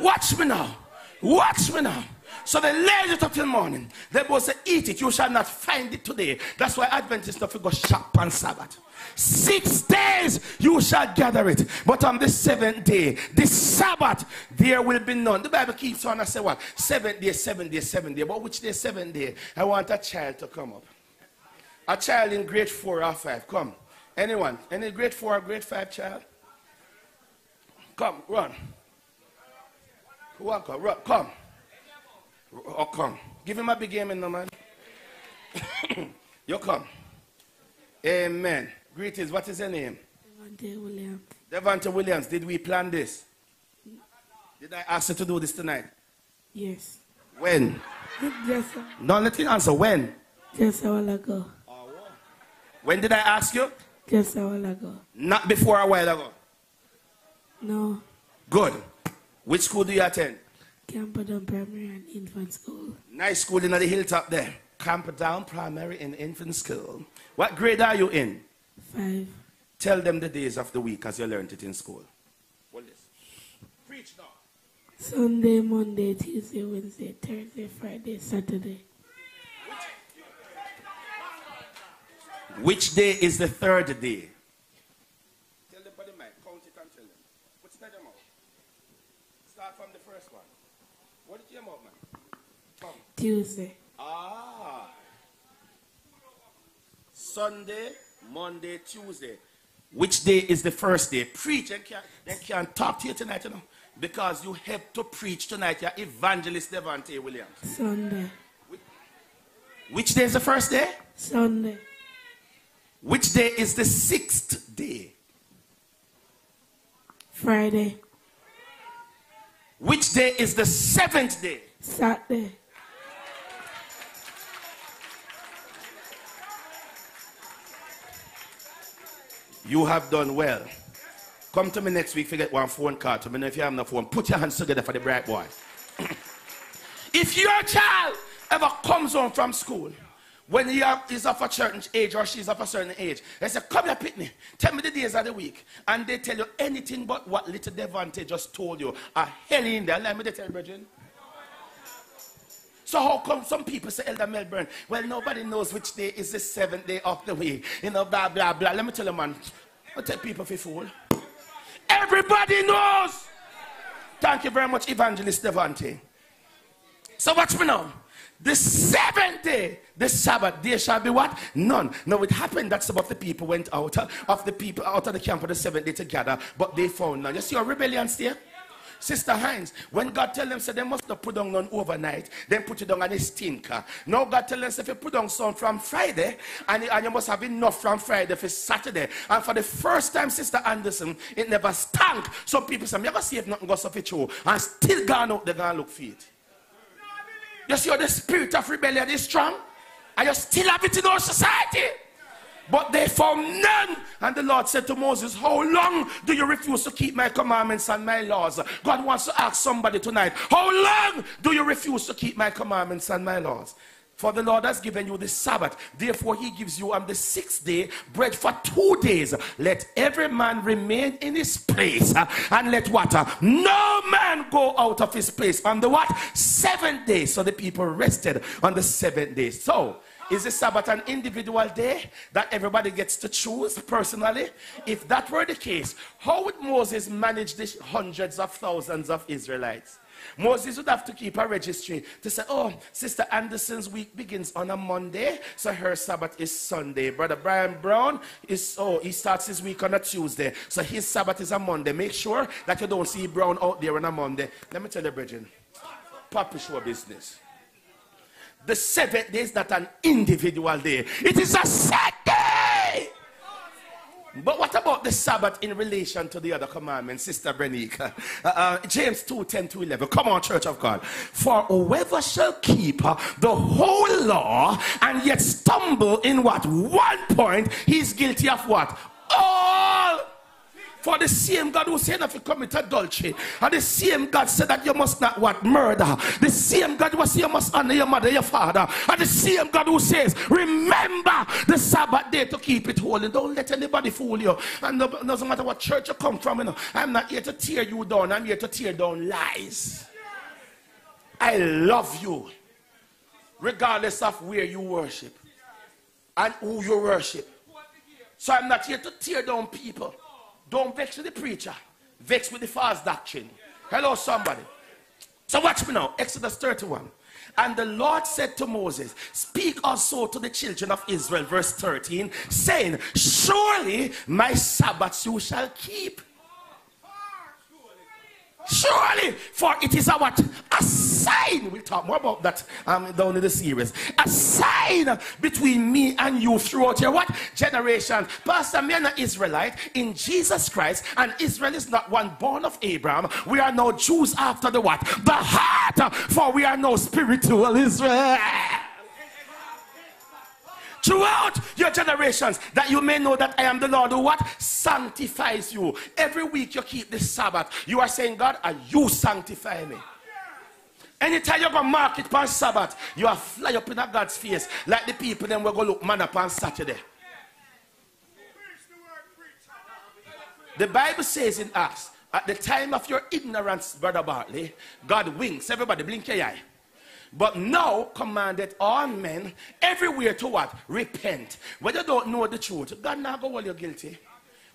Watch me now. Watch me now. So they laid it up till morning. They say, Eat it, you shall not find it today. That's why Adventists don't go shop on Sabbath. Six days you shall gather it, but on the seventh day, the Sabbath, there will be none. The Bible keeps on. I say what? Seventh day, seventh day, seventh day. But which day, seventh day? I want a child to come up. A child in grade four or five. Come. Anyone? Any grade four or grade five child? Come, run. Want come? Run, come. Oh, come. Give him a big amen, no man. [coughs] you come. Amen. Greetings. What is your name? Devante Williams. Devante Williams. Did we plan this? Did I ask you to do this tonight? Yes. When? [laughs] Just, a- No, let me answer. When? just a while ago. When did I ask you? Just a while ago. Not before a while ago. No. Good. Which school do you attend? Camperdown Primary and Infant School. Nice school in the hilltop there. Camperdown Primary and Infant School. What grade are you in? Five. Tell them the days of the week as you learned it in school. Hold this. Preach now. Sunday, Monday, Tuesday, Wednesday, Thursday, Friday, Saturday. Which day is the third day? Tell them by the mic. Count it and tell them. What's in your mouth? Start from the first one. What did your mouth, man? Come. Tuesday. Ah. Sunday, Monday, Tuesday. Which day is the first day? Preach and can they can talk to you tonight, you know. Because you have to preach tonight, you're evangelist Devante Williams. Sunday. Which day is the first day? Sunday. Which day is the sixth day? Friday. Which day is the seventh day? Saturday. You have done well. Come to me next week, forget one phone call to me. If you have no phone, put your hands together for the bright boy. [clears throat] if your child ever comes home from school, when he is of a certain age or she's of a certain age, they say, Come here, Pitney, tell me the days of the week. And they tell you anything but what little Devante just told you. A hell in there. Let me tell you, brethren. So how come some people say, Elder Melbourne, well, nobody knows which day is the seventh day of the week. You know, blah, blah, blah. Let me tell you, man. I tell people for fool. Everybody knows. Thank you very much, Evangelist Devante. So watch me now. The seventh day, the Sabbath, there shall be what? None. Now it happened that some of the people went out of the people out of the camp on the seventh day together, but they found none. You see your rebellion there? Sister Hines, when God tell them, say they must not put down none overnight, then put it down on a stinker. Now God tell them, say if you put down some from Friday, and, and you must have enough from Friday for Saturday. And for the first time, Sister Anderson, it never stank. Some people say, me ever see if nothing goes off it you, and still gone out, they gonna look for it. You see how the spirit of rebellion is strong? And you still have it in our society. But they found none. And the Lord said to Moses, How long do you refuse to keep my commandments and my laws? God wants to ask somebody tonight, How long do you refuse to keep my commandments and my laws? For the Lord has given you the Sabbath. Therefore, he gives you on the sixth day bread for two days. Let every man remain in his place. uh, And let what? uh, No man go out of his place on the what? Seventh day. So the people rested on the seventh day. So, is the Sabbath an individual day that everybody gets to choose personally? If that were the case, how would Moses manage the hundreds of thousands of Israelites? Moses would have to keep a registry to say, oh, Sister Anderson's week begins on a Monday, so her Sabbath is Sunday. Brother Brian Brown is, oh, he starts his week on a Tuesday, so his Sabbath is a Monday. Make sure that you don't see Brown out there on a Monday. Let me tell you, Bridget, Papa show business. The seventh day is not an individual day, it is a set day. But what about the Sabbath in relation to the other commandments, Sister Brenika? Uh, uh, James 2 10 to 11. Come on, Church of God. For whoever shall keep the whole law and yet stumble in what? One point, he's guilty of what? All. For the same God who said if you commit adultery, and the same God said that you must not what murder, the same God who said you must honor your mother, your father, and the same God who says, remember the Sabbath day to keep it holy. Don't let anybody fool you. And no, doesn't matter what church you come from, you know, I'm not here to tear you down, I'm here to tear down lies. I love you, regardless of where you worship and who you worship. So I'm not here to tear down people. Don't vex with the preacher. Vex with the false doctrine. Hello, somebody. So watch me now. Exodus 31. And the Lord said to Moses, Speak also to the children of Israel, verse 13, saying, Surely my Sabbaths you shall keep. Surely, for it is a what? A sign. We'll talk more about that um, down in the series. A sign between me and you throughout your what? Generation. Pastor, me an Israelite in Jesus Christ, and Israel is not one born of Abraham. We are now Jews after the what? The heart. For we are no spiritual Israel throughout your generations that you may know that I am the Lord who what sanctifies you. Every week you keep the Sabbath. You are saying, God, are you sanctify me? Anytime you go market on Sabbath, you are fly up in God's face like the people then will go look man up on Saturday. The Bible says in Acts, at the time of your ignorance, Brother Bartley, God winks. Everybody blink your eye. But now commanded all men everywhere to what? Repent. When you don't know the truth, God now go while you're guilty.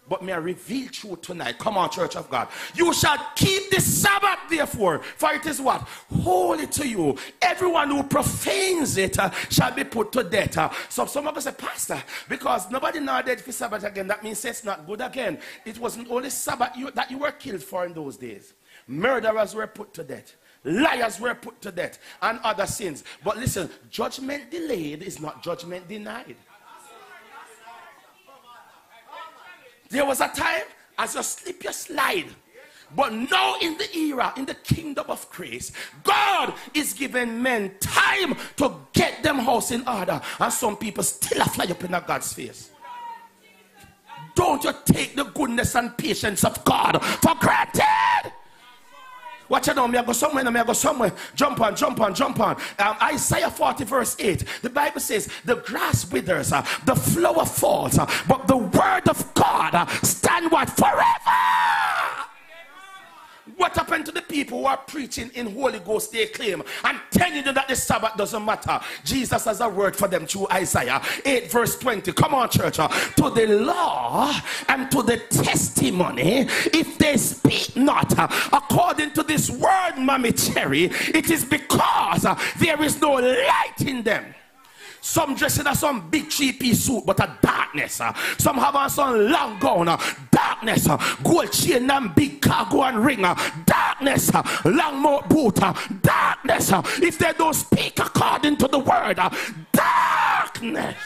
But may I reveal truth tonight. Come on, church of God. You shall keep the Sabbath, therefore, for it is what? Holy to you. Everyone who profanes it uh, shall be put to death. Uh, so some of us say, Pastor, because nobody now dead for Sabbath again, that means it's not good again. It wasn't only Sabbath you, that you were killed for in those days. Murderers were put to death. Liars were put to death and other sins. But listen, judgment delayed is not judgment denied. There was a time as you slip, you slide. But now in the era, in the kingdom of grace, God is giving men time to get them house in order. And some people still fly up in God's face. Don't you take the goodness and patience of God for granted. Watch out now, me I go somewhere, me I go somewhere. Jump on, jump on, jump on. Um, Isaiah 40 verse 8. The Bible says, the grass withers, uh, the flower falls, uh, but the word of God uh, stand what? Forever. What happened to the people who are preaching in Holy Ghost? They claim and telling you that the Sabbath doesn't matter. Jesus has a word for them through Isaiah 8, verse 20. Come on, church. To the law and to the testimony, if they speak not according to this word, Mammy Cherry, it is because there is no light in them. Some dressing in some big piece suit, but a darkness. uh. Some have on some long gown, uh, darkness. uh. Gold chain and big cargo and ring, darkness. Long more boot, darkness. If they don't speak according to the word, darkness.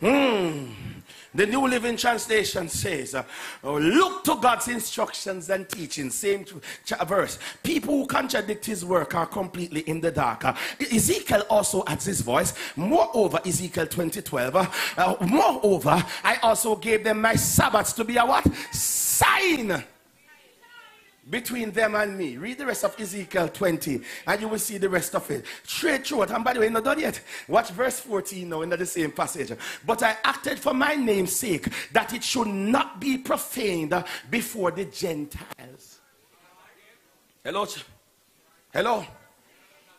Hmm. The New Living Translation says, uh, oh, Look to God's instructions and teachings. Same verse. People who contradict his work are completely in the dark. Uh, Ezekiel also adds his voice. Moreover, Ezekiel 2012, uh, uh, moreover, I also gave them my Sabbaths to be a what? Sign. Between them and me. Read the rest of Ezekiel 20 and you will see the rest of it. Straight through it. And by the way, not done yet. Watch verse 14 now in the same passage. But I acted for my name's sake that it should not be profaned before the Gentiles. Hello? Hello?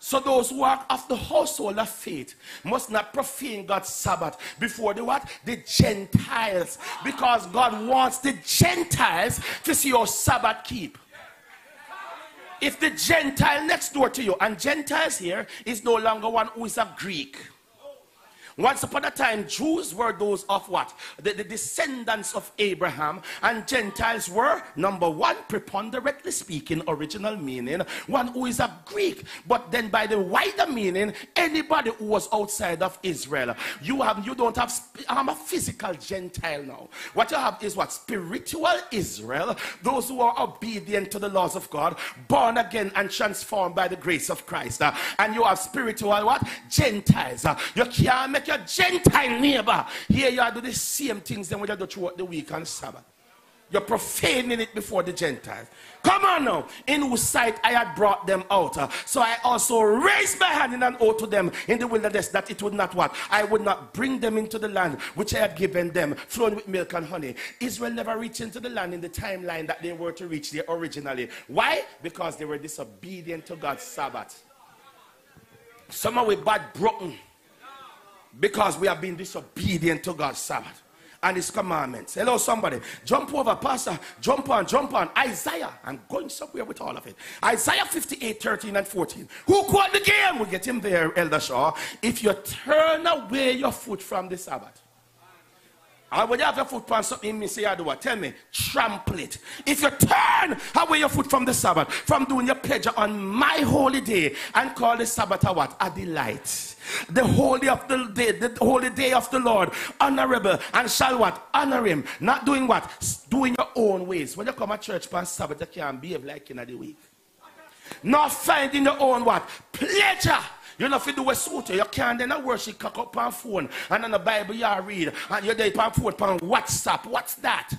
So those who are of the household of faith must not profane God's Sabbath before the what? The Gentiles. Because God wants the Gentiles to see your Sabbath keep. If the Gentile next door to you, and Gentiles here is no longer one who is a Greek once upon a time, Jews were those of what? The, the, descendants of Abraham, and Gentiles were, number one, preponderantly speaking, original meaning, one who is a Greek. But then by the wider meaning, anybody who was outside of Israel. You have you don't have I'm a physical Gentile now. What you have is what? Spiritual Israel, those who are obedient to the laws of God, born again and transformed by the grace of Christ. And you have spiritual what? Gentiles. You can't make your Gentile neighbor. Here you are do the same things what you do throughout the week and Sabbath. You're profaning it before the Gentiles. Come on now. In whose sight I had brought them out. Uh, so I also raised my hand in an oath to them in the wilderness that it would not what? I would not bring them into the land which I had given them, flowing with milk and honey. Israel never reached into the land in the timeline that they were to reach there originally. Why? Because they were disobedient to God's Sabbath. Some are with bad broken because we have been disobedient to God's Sabbath and his commandments. Hello, somebody. Jump over, Pastor. Jump on, jump on. Isaiah. I'm going somewhere with all of it. Isaiah 58, 13 and 14. Who called the game? We'll get him there, Elder Shaw. If you turn away your foot from the Sabbath. When you have your foot on something, me say, I do what? Tell me, trample it. If you turn away your foot from the Sabbath, from doing your pleasure on my holy day, and call the Sabbath a what? A delight. The holy of the day, the holy day of the Lord, honorable, and shall what? Honor him. Not doing what? Doing your own ways. When you come to church on Sabbath, you can't behave like in the week. Not finding your own what? Pleasure you know, if you do a suit, you can't then worship cock up on phone and then the Bible you read and you're there on phone on WhatsApp. What's that?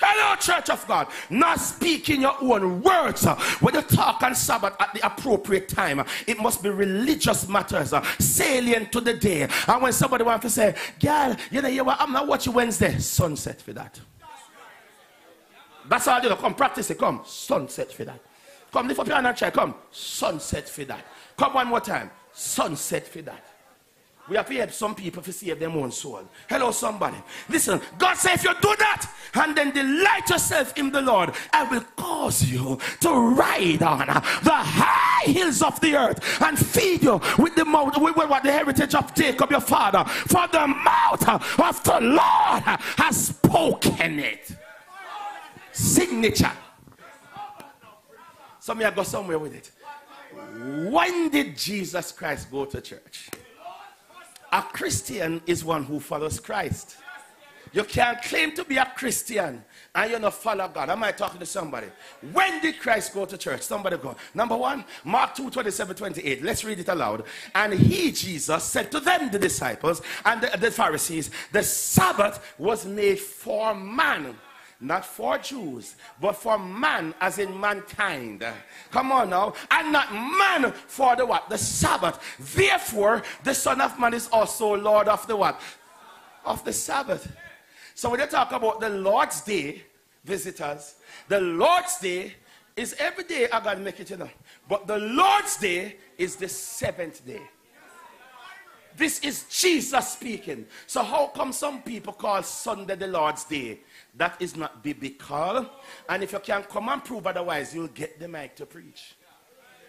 Hello, Church of God. Not speaking your own words. When you talk on Sabbath at the appropriate time, it must be religious matters, salient to the day. And when somebody wants to say, girl, you know, you, I'm not watching Wednesday, sunset for that. That's all you know. Come practice it. Come, sunset for that. Come, lift up your hand and try. Come. Sunset for that. Come one more time. Sunset for that. We have to help some people to save their own soul. Hello, somebody. Listen, God said, if you do that and then delight yourself in the Lord, I will cause you to ride on the high hills of the earth and feed you with the mouth, with what the heritage of Jacob, your father. For the mouth of the Lord has spoken it. Signature. Some of you go somewhere with it. When did Jesus Christ go to church? A Christian is one who follows Christ. You can't claim to be a Christian and you're not follow God. Am I talking to somebody? When did Christ go to church? Somebody go. Number one, Mark 2 27 28. Let's read it aloud. And he, Jesus, said to them, the disciples and the, the Pharisees, the Sabbath was made for man not for Jews, but for man as in mankind. Come on now. And not man for the what? The Sabbath. Therefore, the Son of Man is also Lord of the what? Of the Sabbath. So when you talk about the Lord's Day, visitors, the Lord's Day is every day I gotta make it, you know. But the Lord's Day is the seventh day. This is Jesus speaking. So how come some people call Sunday the Lord's Day? That is not biblical. And if you can come and prove otherwise, you'll get the mic to preach.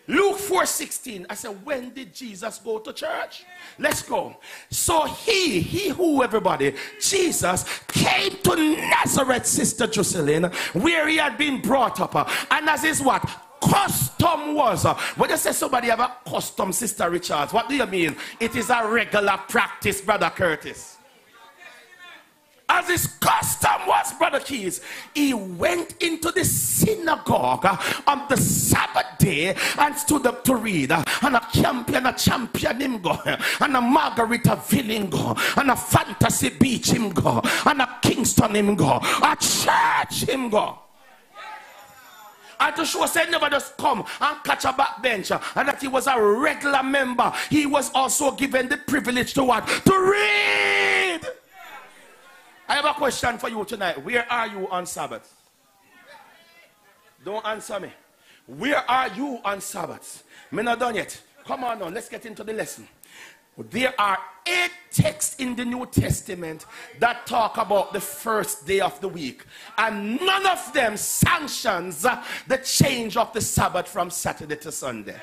Luke 4:16. I said, when did Jesus go to church? Let's go. So he, he who everybody, Jesus came to Nazareth, Sister Jocelyn, where he had been brought up. And as is what? Custom was. When you say somebody have a custom, Sister Richards, what do you mean? It is a regular practice, Brother Curtis as his custom was, Brother Keys, he went into the synagogue on the Sabbath day and stood up to read. And a champion, a champion him go. And a Margarita Villing go. And a Fantasy Beach him go. And a Kingston him go. A church him go. And to show say never just come and catch a backbench uh, and that he was a regular member. He was also given the privilege to what? To read. I have a question for you tonight. Where are you on Sabbath? Don't answer me. Where are you on Sabbath? Me not done yet. Come on now, let's get into the lesson. There are eight texts in the New Testament that talk about the first day of the week, and none of them sanctions the change of the Sabbath from Saturday to Sunday.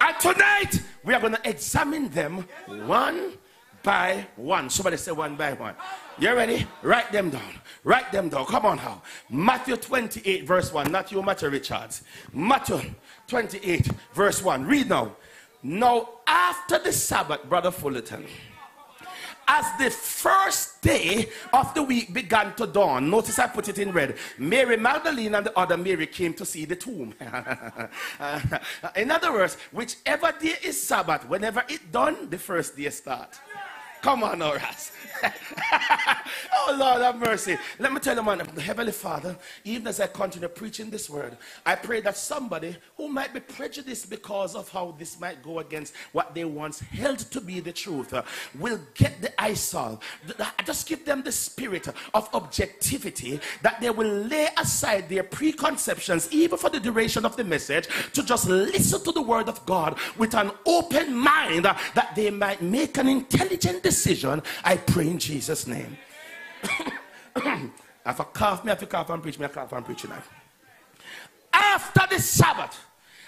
And tonight we are going to examine them one by one. Somebody say one by one. You ready? Write them down. Write them down. Come on now. Matthew 28, verse 1. Not you, Matthew Richards. Matthew 28, verse 1. Read now. Now, after the Sabbath, Brother Fullerton, as the first day of the week began to dawn, notice I put it in red. Mary Magdalene and the other Mary came to see the tomb. [laughs] in other words, whichever day is Sabbath, whenever it done, the first day start. Come on, Horace. [laughs] oh, Lord have mercy. Let me tell you, man, Heavenly Father, even as I continue preaching this word, I pray that somebody who might be prejudiced because of how this might go against what they once held to be the truth uh, will get the eyesore. Just give them the spirit of objectivity that they will lay aside their preconceptions, even for the duration of the message, to just listen to the word of God with an open mind uh, that they might make an intelligent decision, I pray in Jesus' name. [coughs] if I cough, me have to cough and preach, me I cough and preach tonight. After the Sabbath,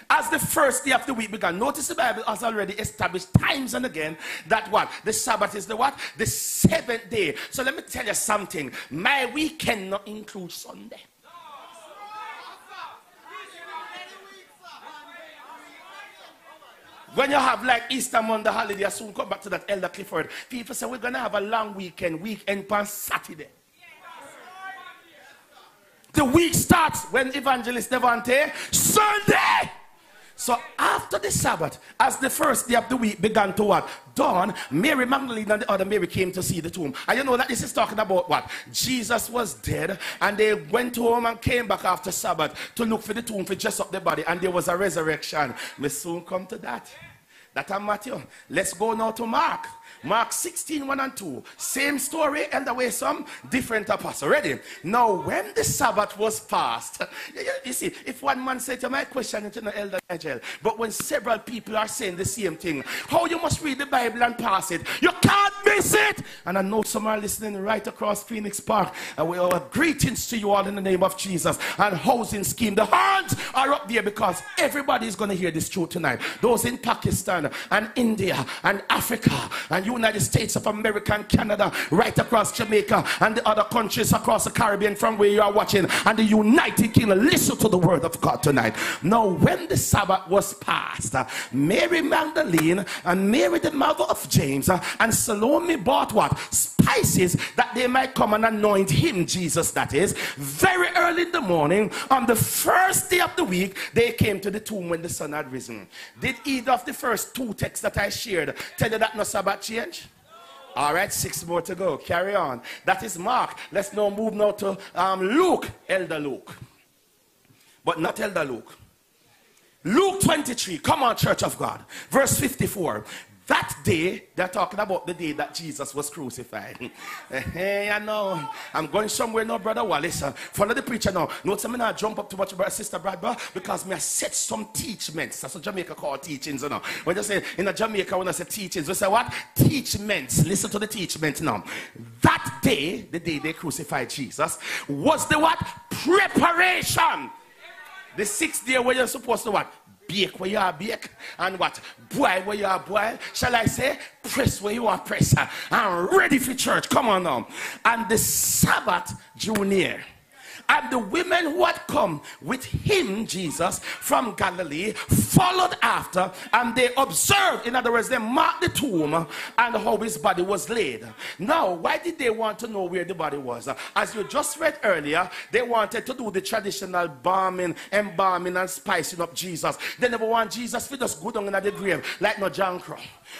as the first day of the week began. Notice the Bible has already established times and again that what? The Sabbath is the what? The seventh day. So let me tell you something. My week cannot include Sunday. When you have like Easter Monday holiday, I soon come back to that Elder Clifford. People say we're gonna have a long weekend, weekend on Saturday. The week starts when Evangelist Devante Sunday. So after the Sabbath, as the first day of the week began to what? Dawn, Mary Magdalene and the other Mary came to see the tomb. And you know that this is talking about what? Jesus was dead and they went home and came back after Sabbath to look for the tomb to dress up the body and there was a resurrection. We soon come to that. That I'm Matthew. Let's go now to Mark. Mark 16, 1 and 2. Same story, the way some different apostle. Ready? Now, when the Sabbath was passed, [laughs] you see, if one man said to my question, it's not Elder Nigel, but when several people are saying the same thing, how you must read the Bible and pass it, you can't miss it. And I know some are listening right across Phoenix Park, and we all greetings to you all in the name of Jesus. And housing scheme, the hands are up there because everybody is going to hear this truth tonight. Those in Pakistan and India and Africa and you United States of America and Canada, right across Jamaica and the other countries across the Caribbean from where you are watching, and the United Kingdom. Listen to the word of God tonight. Now, when the Sabbath was passed, Mary Magdalene and Mary, the mother of James, and Salome bought what? Spices that they might come and anoint him, Jesus, that is. Very early in the morning, on the first day of the week, they came to the tomb when the sun had risen. Did either of the first two texts that I shared tell you that no Sabbath change? All right, six more to go. Carry on. That is Mark. Let's now move now to um, Luke, Elder Luke. But not Elder Luke. Luke 23. Come on, Church of God. Verse 54. That day, they're talking about the day that Jesus was crucified. [laughs] hey, I know. I'm going somewhere now, Brother Wallace. Follow the preacher now. Notice I'm not jump up too much, brother, Sister Bradbury, because me I set some teachments. That's what Jamaica call teachings, you know. When they say in Jamaica, when I say teachings, we say what? Teachments. Listen to the teachments now. That day, the day they crucified Jesus, was the what? Preparation. The sixth day where you're supposed to what? Bake where you are bake, and what? Boil where you are boil. Shall I say? Press where you are press. I'm ready for church. Come on now. And the Sabbath drew near. And the women who had come with him, Jesus, from Galilee, followed after, and they observed, in other words, they marked the tomb and how his body was laid. Now, why did they want to know where the body was? As you just read earlier, they wanted to do the traditional balming, embalming, and spicing up Jesus. They never want Jesus to just go down in the grave like no John Crow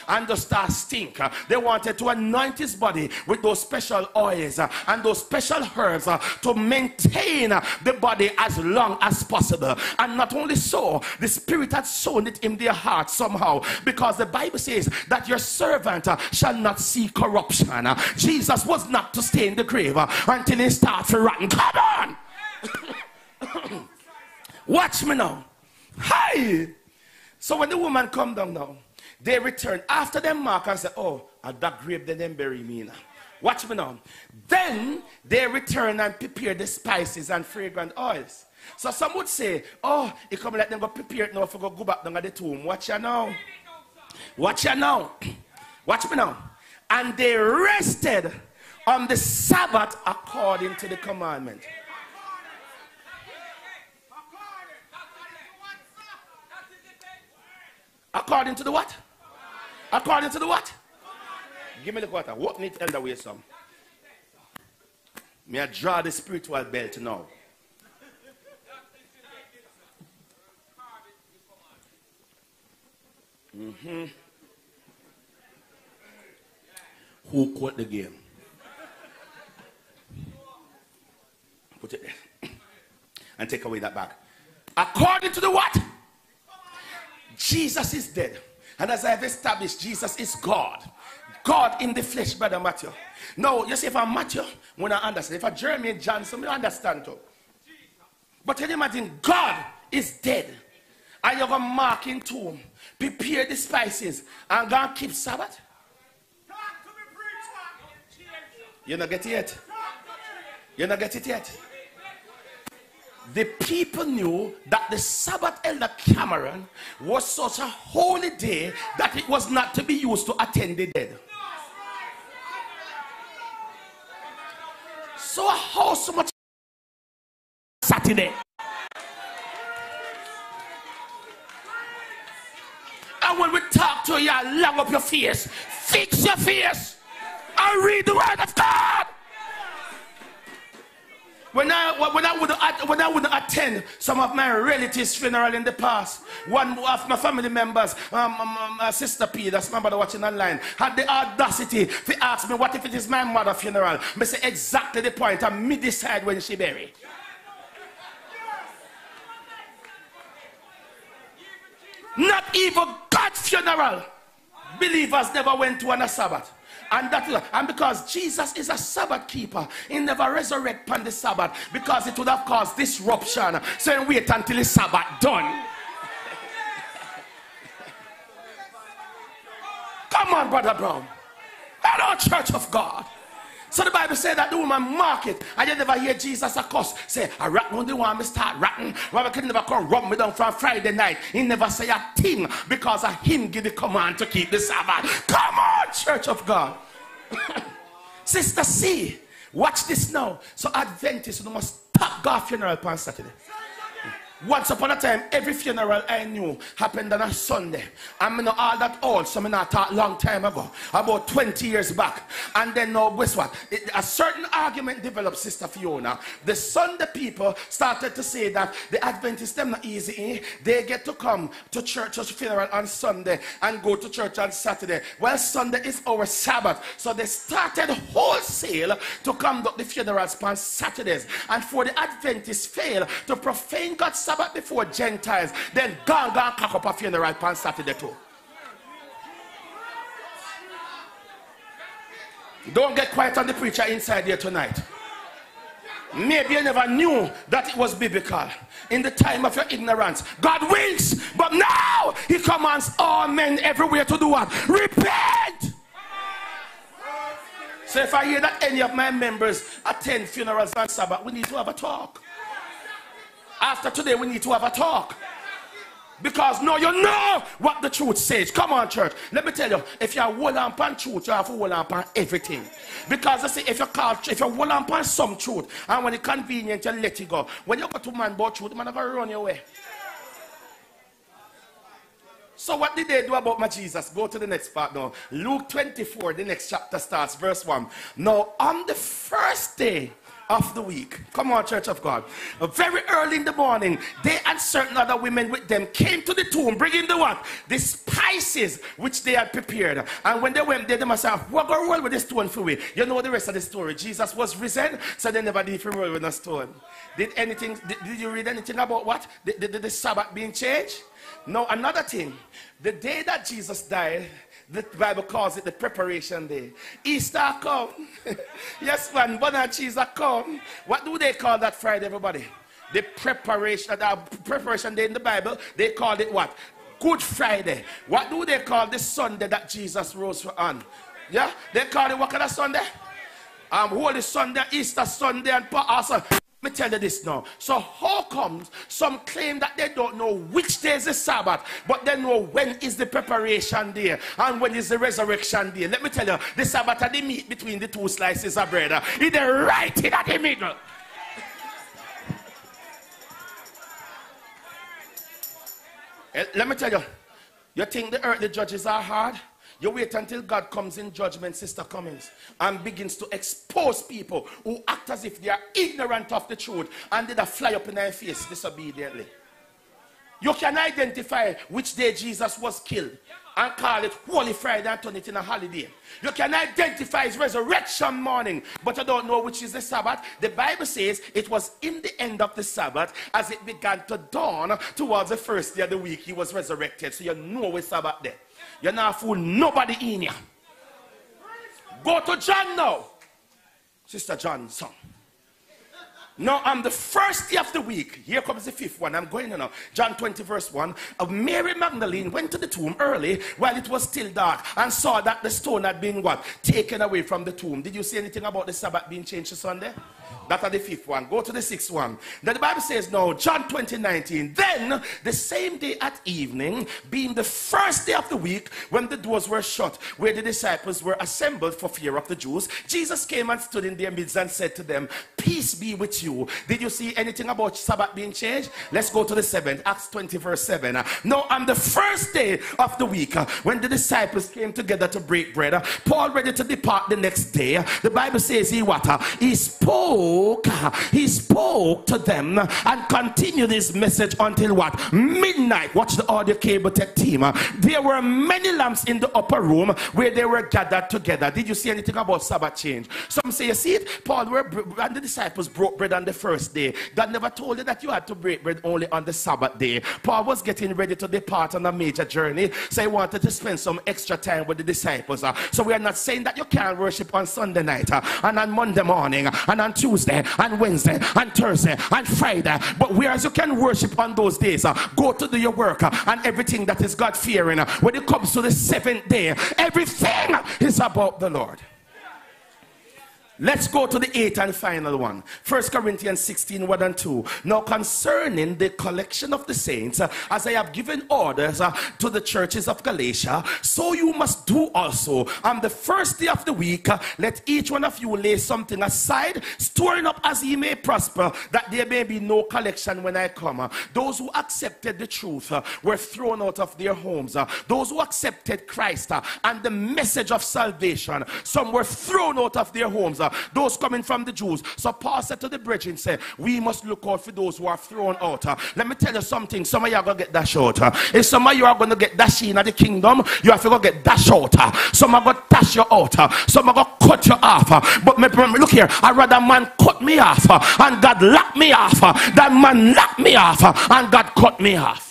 and just start stink. They wanted to anoint his body with those special oils and those special herbs to maintain the body as long as possible. And not only so, the Spirit had sown it in their heart somehow because the Bible says that your servant shall not see corruption. Jesus was not to stay in the grave until he starts to run. Come on! [coughs] Watch me now. Hi! So when the woman come down now, they return after them mark and say, Oh, at that grave they then bury me now. Watch me now. Then they return and prepare the spices and fragrant oils. So some would say, Oh, you come let them go prepare it now for go, go back down at the tomb. Watch you now. Watch you now. [clears throat] Watch me now. And they rested on the Sabbath according to the commandment. According to the what? According to the what? Give me the water. What needs elder way some? May I draw the spiritual belt now. Mm-hmm. Who caught the game? Put it there. [coughs] and take away that bag. According to the what? Jesus is dead. And as I have established, Jesus is God. God in the flesh, brother Matthew. No, you see, if I'm Matthew, when I understand. If I'm Jermaine Johnson, I understand too. But can you imagine, God is dead. And you're going to tomb, prepare the spices, and God and keep Sabbath? You not get it yet? You not get it yet? The people knew that the Sabbath Elder Cameron was such a holy day that it was not to be used to attend the dead. So how so much Saturday? And when we talk to you, long up your face, fix your face, and read the word of God. When I, when, I would, when I would attend some of my relatives' funeral in the past, one of my family members, um, um, um uh, Sister P, that's my mother watching online, had the audacity to ask me, what if it is my mother's funeral? I say exactly the point, and me decide when she buried. Not even God's funeral. Believers never went to on a Sabbath. And that and because Jesus is a Sabbath keeper, he never resurrect on the Sabbath because it would have caused disruption. So wait until the Sabbath done. Come on, Brother Brown. Hello, Church of God. So the Bible said that the woman mark it. And you never hear Jesus a cuss. Say, I rat on the one me start ratting. Well, can never come rub me down from Friday night. He never say a thing because of him give the command to keep the Sabbath. Come on, Church of God. [laughs] Sister C, watch this now. So Adventists must stop God funeral on Saturday. Once upon a time, every funeral I knew happened on a Sunday. I'm mean, all that old, so I mean, I thought long time ago, about 20 years back. And then now, guess what? It, a certain argument developed, Sister Fiona. The Sunday people started to say that the Adventists, them not easy. Eh? They get to come to church or funeral on Sunday and go to church on Saturday. Well, Sunday is our Sabbath. So they started wholesale to conduct the funerals on Saturdays. And for the Adventists fail to profane God's Sabbath before Gentiles, then go and go and cock up a Saturday too. Don't get quiet on the preacher inside here tonight. Maybe you never knew that it was biblical in the time of your ignorance. God wills, but now He commands all men everywhere to do what? Repent! So if I hear that any of my members attend funerals on Sabbath, we need to have a talk. After today, we need to have a talk. Because no, you know what the truth says. Come on, church. Let me tell you, if you are hold on upon truth, you have to hold on upon everything. Because I say, if you call, if you hold on upon some truth, and when it's convenient, you let it go. When you go to man about truth, man never run your way. So what did they do about my Jesus? Go to the next part now. Luke 24, the next chapter starts, verse 1. Now, on the first day of the week. Come on, Church of God. Very early in the morning, they and certain other women with them came to the tomb, bringing the what? The spices which they had prepared. And when they went there, they must have, What going roll with this stone for we? You know the rest of the story. Jesus was risen, so they never did roll with a stone. Did anything, did, did, you read anything about what? The, the, the Sabbath being changed? No, another thing. The day that Jesus died, the Bible calls it the preparation day. Easter come. [laughs] yes, man. Bun and cheese are come. What do they call that Friday, everybody? The preparation, the preparation day in the Bible, they called it what? Good Friday. What do they call the Sunday that Jesus rose on? Yeah? They call it what kind of Sunday? Um, Holy Sunday, Easter Sunday, and also me tell you this now. So how comes some claim that they don't know which day is the Sabbath, but they know when is the preparation day and when is the resurrection day? Let me tell you, the Sabbath are the meat between the two slices of bread. It's right in the middle. Eh, let me tell you, you think the earthly judges are hard? You wait until God comes in judgment, Sister Cummings, and begins to expose people who act as if they are ignorant of the truth and they fly up in their face disobediently. You can identify which day Jesus was killed and call it Holy Friday and turn it in a holiday. You can identify his resurrection morning, but you don't know which is the Sabbath. The Bible says it was in the end of the Sabbath as it began to dawn towards the first day of the week he was resurrected. So you know it's Sabbath there. You're not fool nobody in here. Go to John now. Sister John's son. Now, on the first day of the week, here comes the fifth one. I'm going now. John 20, verse 1. Of Mary Magdalene went to the tomb early while it was still dark and saw that the stone had been what? Taken away from the tomb. Did you see anything about the Sabbath being changed to Sunday? That's the fifth one. Go to the sixth one. Then the Bible says, no, John 20, 19. Then the same day at evening, being the first day of the week, when the doors were shut, where the disciples were assembled for fear of the Jews, Jesus came and stood in their midst and said to them, Peace be with you. Did you see anything about Sabbath being changed? Let's go to the seventh, Acts 20, verse 7. Now, on the first day of the week, when the disciples came together to break bread, Paul ready to depart the next day, the Bible says he what? He spoke spoke, he spoke to them and continued his message until what? Midnight. Watch the audio cable tech team. There were many lamps in the upper room where they were gathered together. Did you see anything about Sabbath change? Some say, you see it? Paul were, and the disciples broke bread on the first day. God never told you that you had to break bread only on the Sabbath day. Paul was getting ready to depart on a major journey, so he wanted to spend some extra time with the disciples. So we are not saying that you can't worship on Sunday night uh, and on Monday morning and on Tuesday Tuesday and Wednesday and Thursday and Friday. But whereas you can worship on those days, uh, go to do your work uh, and everything that is God fearing. Uh, when it comes to the seventh day, everything is about the Lord. Let's go to the eighth and final one. First Corinthians 16, 1 and 2. Now concerning the collection of the saints, uh, as I have given orders uh, to the churches of Galatia, so you must do also. On the first day of the week, uh, let each one of you lay something aside, storing up as he may prosper, that there may be no collection when I come. Those who accepted the truth were thrown out of their homes. Those who accepted Christ and the message of salvation, some were thrown out of their homes those coming from the Jews. So Paul said to the brethren, said, we must look out for those who are thrown out. Uh, let me tell you something. Some of you are going to get dashed out. Uh, if some of you are going to get dashed in the kingdom, you have to go get dashed out. Uh, some are going to dash you out. Uh, some are going to cut you off. Uh, but me, look here, I rather man cut me off uh, and God lock me off uh, man lock me off uh, and God cut me off.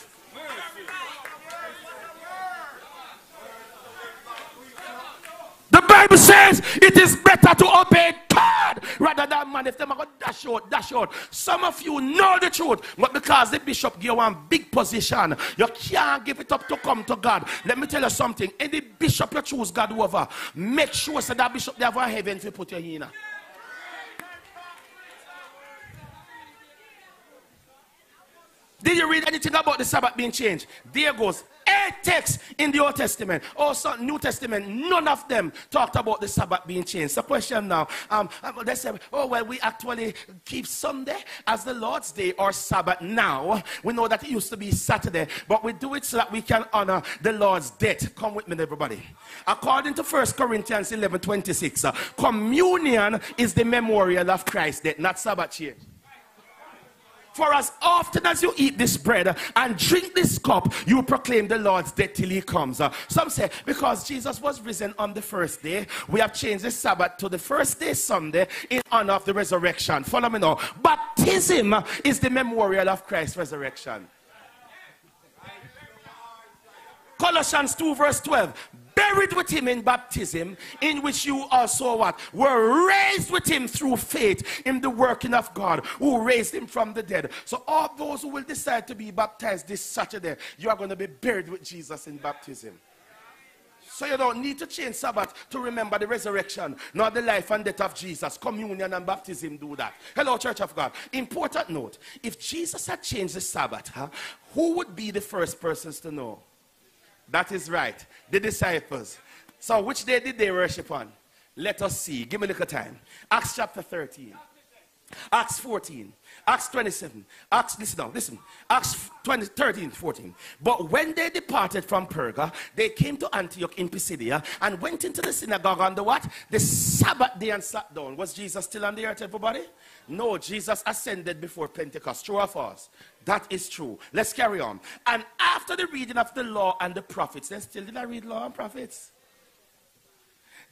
The Bible says it is better to obey God rather than man. If them are going to dash out, dash out. Some of you know the truth, but because the bishop give one big position, you can't give it up to come to God. Let me tell you something. Any bishop you choose God over, make sure that, that bishop they have a heaven to put you in. Did you read anything about the Sabbath being changed? There goes eight texts in the Old Testament. Also, New Testament, none of them talked about the Sabbath being changed. The question now, um, um, they say, oh, well, we actually keep Sunday as the Lord's Day or Sabbath now. We know that it used to be Saturday, but we do it so that we can honor the Lord's death. Come with me, everybody. According to 1 Corinthians 11 26, uh, communion is the memorial of Christ's death, not Sabbath change. For as often as you eat this bread and drink this cup, you proclaim the Lord's death till he comes. Some say, because Jesus was risen on the first day, we have changed the Sabbath to the first day Sunday in honor of the resurrection. Follow me now. Baptism is the memorial of Christ's resurrection. Colossians 2 verse 12 buried with him in baptism, in which you also what? Were raised with him through faith in the working of God, who raised him from the dead. So all those who will decide to be baptized this Saturday, you are going to be buried with Jesus in baptism. So you don't need to change Sabbath to remember the resurrection, nor the life and death of Jesus. Communion and baptism do that. Hello, Church of God. Important note. If Jesus had changed the Sabbath, huh, who would be the first persons to know? That is right. The disciples. So which day did they worship on? Let us see. Give me a little time. Acts chapter 13. Acts 14. Acts 27. Acts, listen now, listen. Acts 20, 13, 14. But when they departed from Perga, they came to Antioch in Pisidia and went into the synagogue on the what? The Sabbath day and sat down. Was Jesus still on the earth, everybody? No, Jesus ascended before Pentecost. True or false? That is true. Let's carry on. And after the reading of the law and the prophets, then still did I read law and prophets?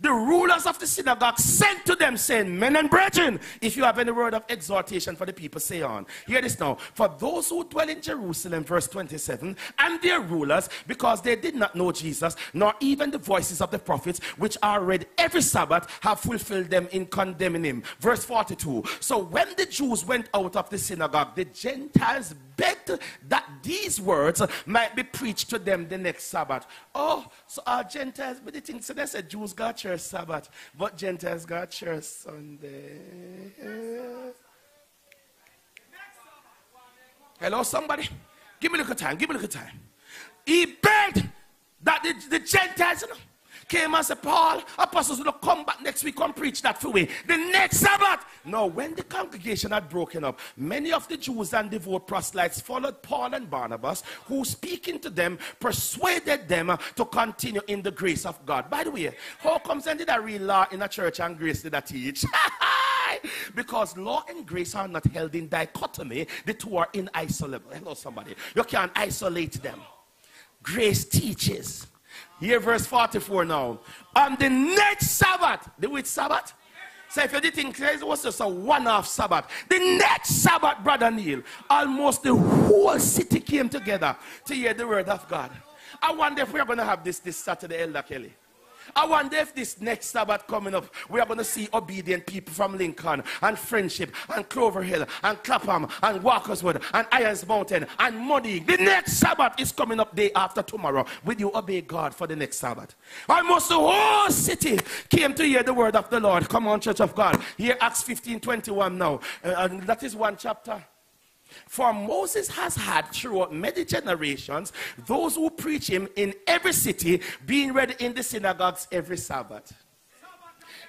The rulers of the synagogue sent to them, saying, Men and brethren, if you have any word of exhortation for the people, say on. Hear this now. For those who dwell in Jerusalem, verse 27, and their rulers, because they did not know Jesus, nor even the voices of the prophets, which are read every Sabbath, have fulfilled them in condemning him. Verse 42. So when the Jews went out of the synagogue, the Gentiles begged that these words might be preached to them the next Sabbath. Oh, so our Gentiles, but the thing, so they said Jews got church Sabbath, but Gentiles got church Sunday. Hello, somebody? Give me a little time, give me a little time. He begged that the, the Gentiles, you know, came and said, Paul, apostles will come back next week and preach that for we. The next Sabbath. No, when the congregation had broken up, many of the Jews and devout proselytes followed Paul and Barnabas, who speaking to them persuaded them to continue in the grace of God. By the way, how comes then did I read law in a church and grace did I teach? [laughs] because law and grace are not held in dichotomy, the two are in isolable. Hello, somebody. You can't isolate them. Grace teaches Hear verse 44 now. On the next Sabbath, the which Sabbath? So if you did think it was just a one-off Sabbath, the next Sabbath, Brother Neil, almost the whole city came together to hear the word of God. I wonder if we're going to have this this Saturday, Elder Kelly. I wonder if this next Sabbath coming up, we are going to see obedient people from Lincoln and Friendship and Clover Hill and Clapham and Walkerswood and Irons Mountain and Muddy. The next Sabbath is coming up day after tomorrow. Will you obey God for the next Sabbath? Almost the whole city came to hear the word of the Lord. Come on, Church of God. Here, Acts 15 21 now. Uh, and that is one chapter. For Moses has had throughout many generations those who preach him in every city, being read in the synagogues every Sabbath.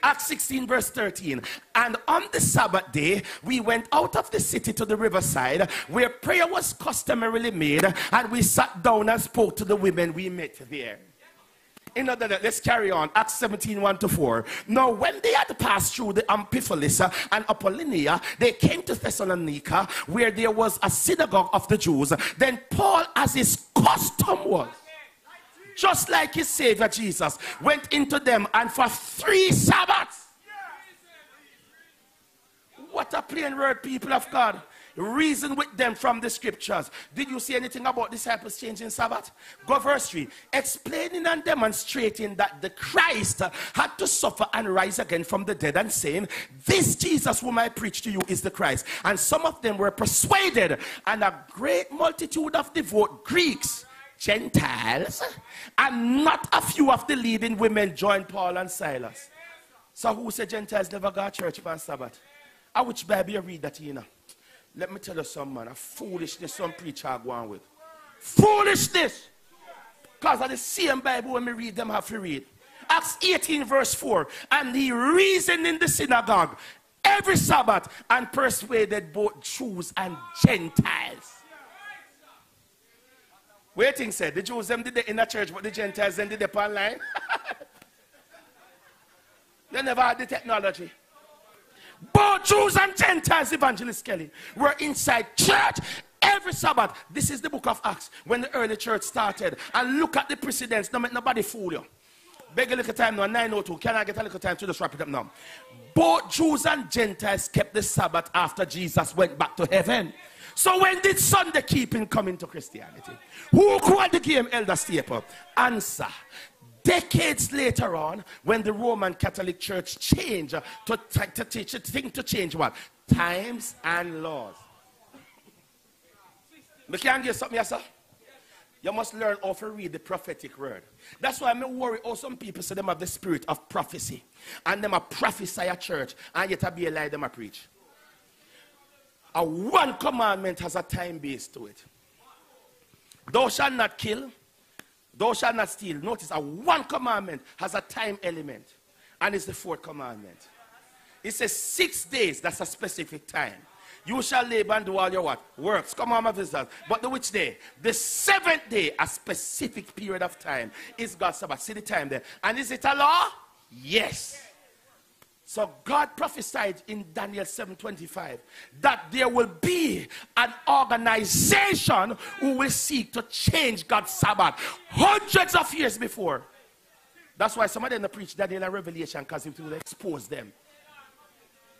Acts 16, verse 13. And on the Sabbath day, we went out of the city to the riverside where prayer was customarily made, and we sat down and spoke to the women we met there. In other words, let's carry on. Acts 17, 1 to 4. Now, when they had passed through the Amphipolis uh, and Apollonia, they came to Thessalonica, where there was a synagogue of the Jews. Then Paul, as his custom was, just like his Savior Jesus, went into them and for three Sabbaths. What a plain word, people of God reason with them from the scriptures. Did you see anything about disciples changing Sabbath? Go verse 3. Explaining and demonstrating that the Christ had to suffer and rise again from the dead and saying, This Jesus whom I preach to you is the Christ. And some of them were persuaded, and a great multitude of devout Greeks. Gentiles, and not a few of the leading women joined Paul and Silas. So who said Gentiles never got church on Sabbath? I which Bible you read that you know? Let me tell you some man, a foolishness some preacher are going with. Foolishness! Because of the same Bible when we read them have to read. Acts 18 verse 4. And he reasoned in the synagogue every Sabbath and persuaded both Jews and Gentiles. Waiting said the Jews them did the inner church, but the Gentiles then did it online. [laughs] they never had the technology. Both Jews and Gentiles, Evangelist Kelly, were inside church every Sabbath. This is the book of Acts when the early church started. And look at the precedents. Don't make nobody fool you. Beg a little time now, 902. Can I get a little time to just wrap it up now? Both Jews and Gentiles kept the Sabbath after Jesus went back to heaven. So when did Sunday keeping come into Christianity? Who called the game Elder Staple? Answer. Decades later on, when the Roman Catholic Church changed uh, to, to teach, to think to change what? Times and laws. We can get something, yes, sir? You must learn how to read the prophetic word. That's why I'm worry how some people say them have the spirit of prophecy. And them a prophesy a church and yet a be a lie them a preach. A one commandment has a time base to it. Thou shalt not kill. Thou shalt not steal. Notice a one commandment has a time element. And it's the fourth commandment. It says six days, that's a specific time. You shall labor and do all your what? Works. Come on, my visitors. But the which day? The seventh day, a specific period of time, is God's Sabbath. See the time there. And is it a law? Yes. So God prophesied in Daniel 7:25 that there will be an organization who will seek to change God's Sabbath hundreds of years before. That's why some of them preach Daniel and Revelation because it will expose them.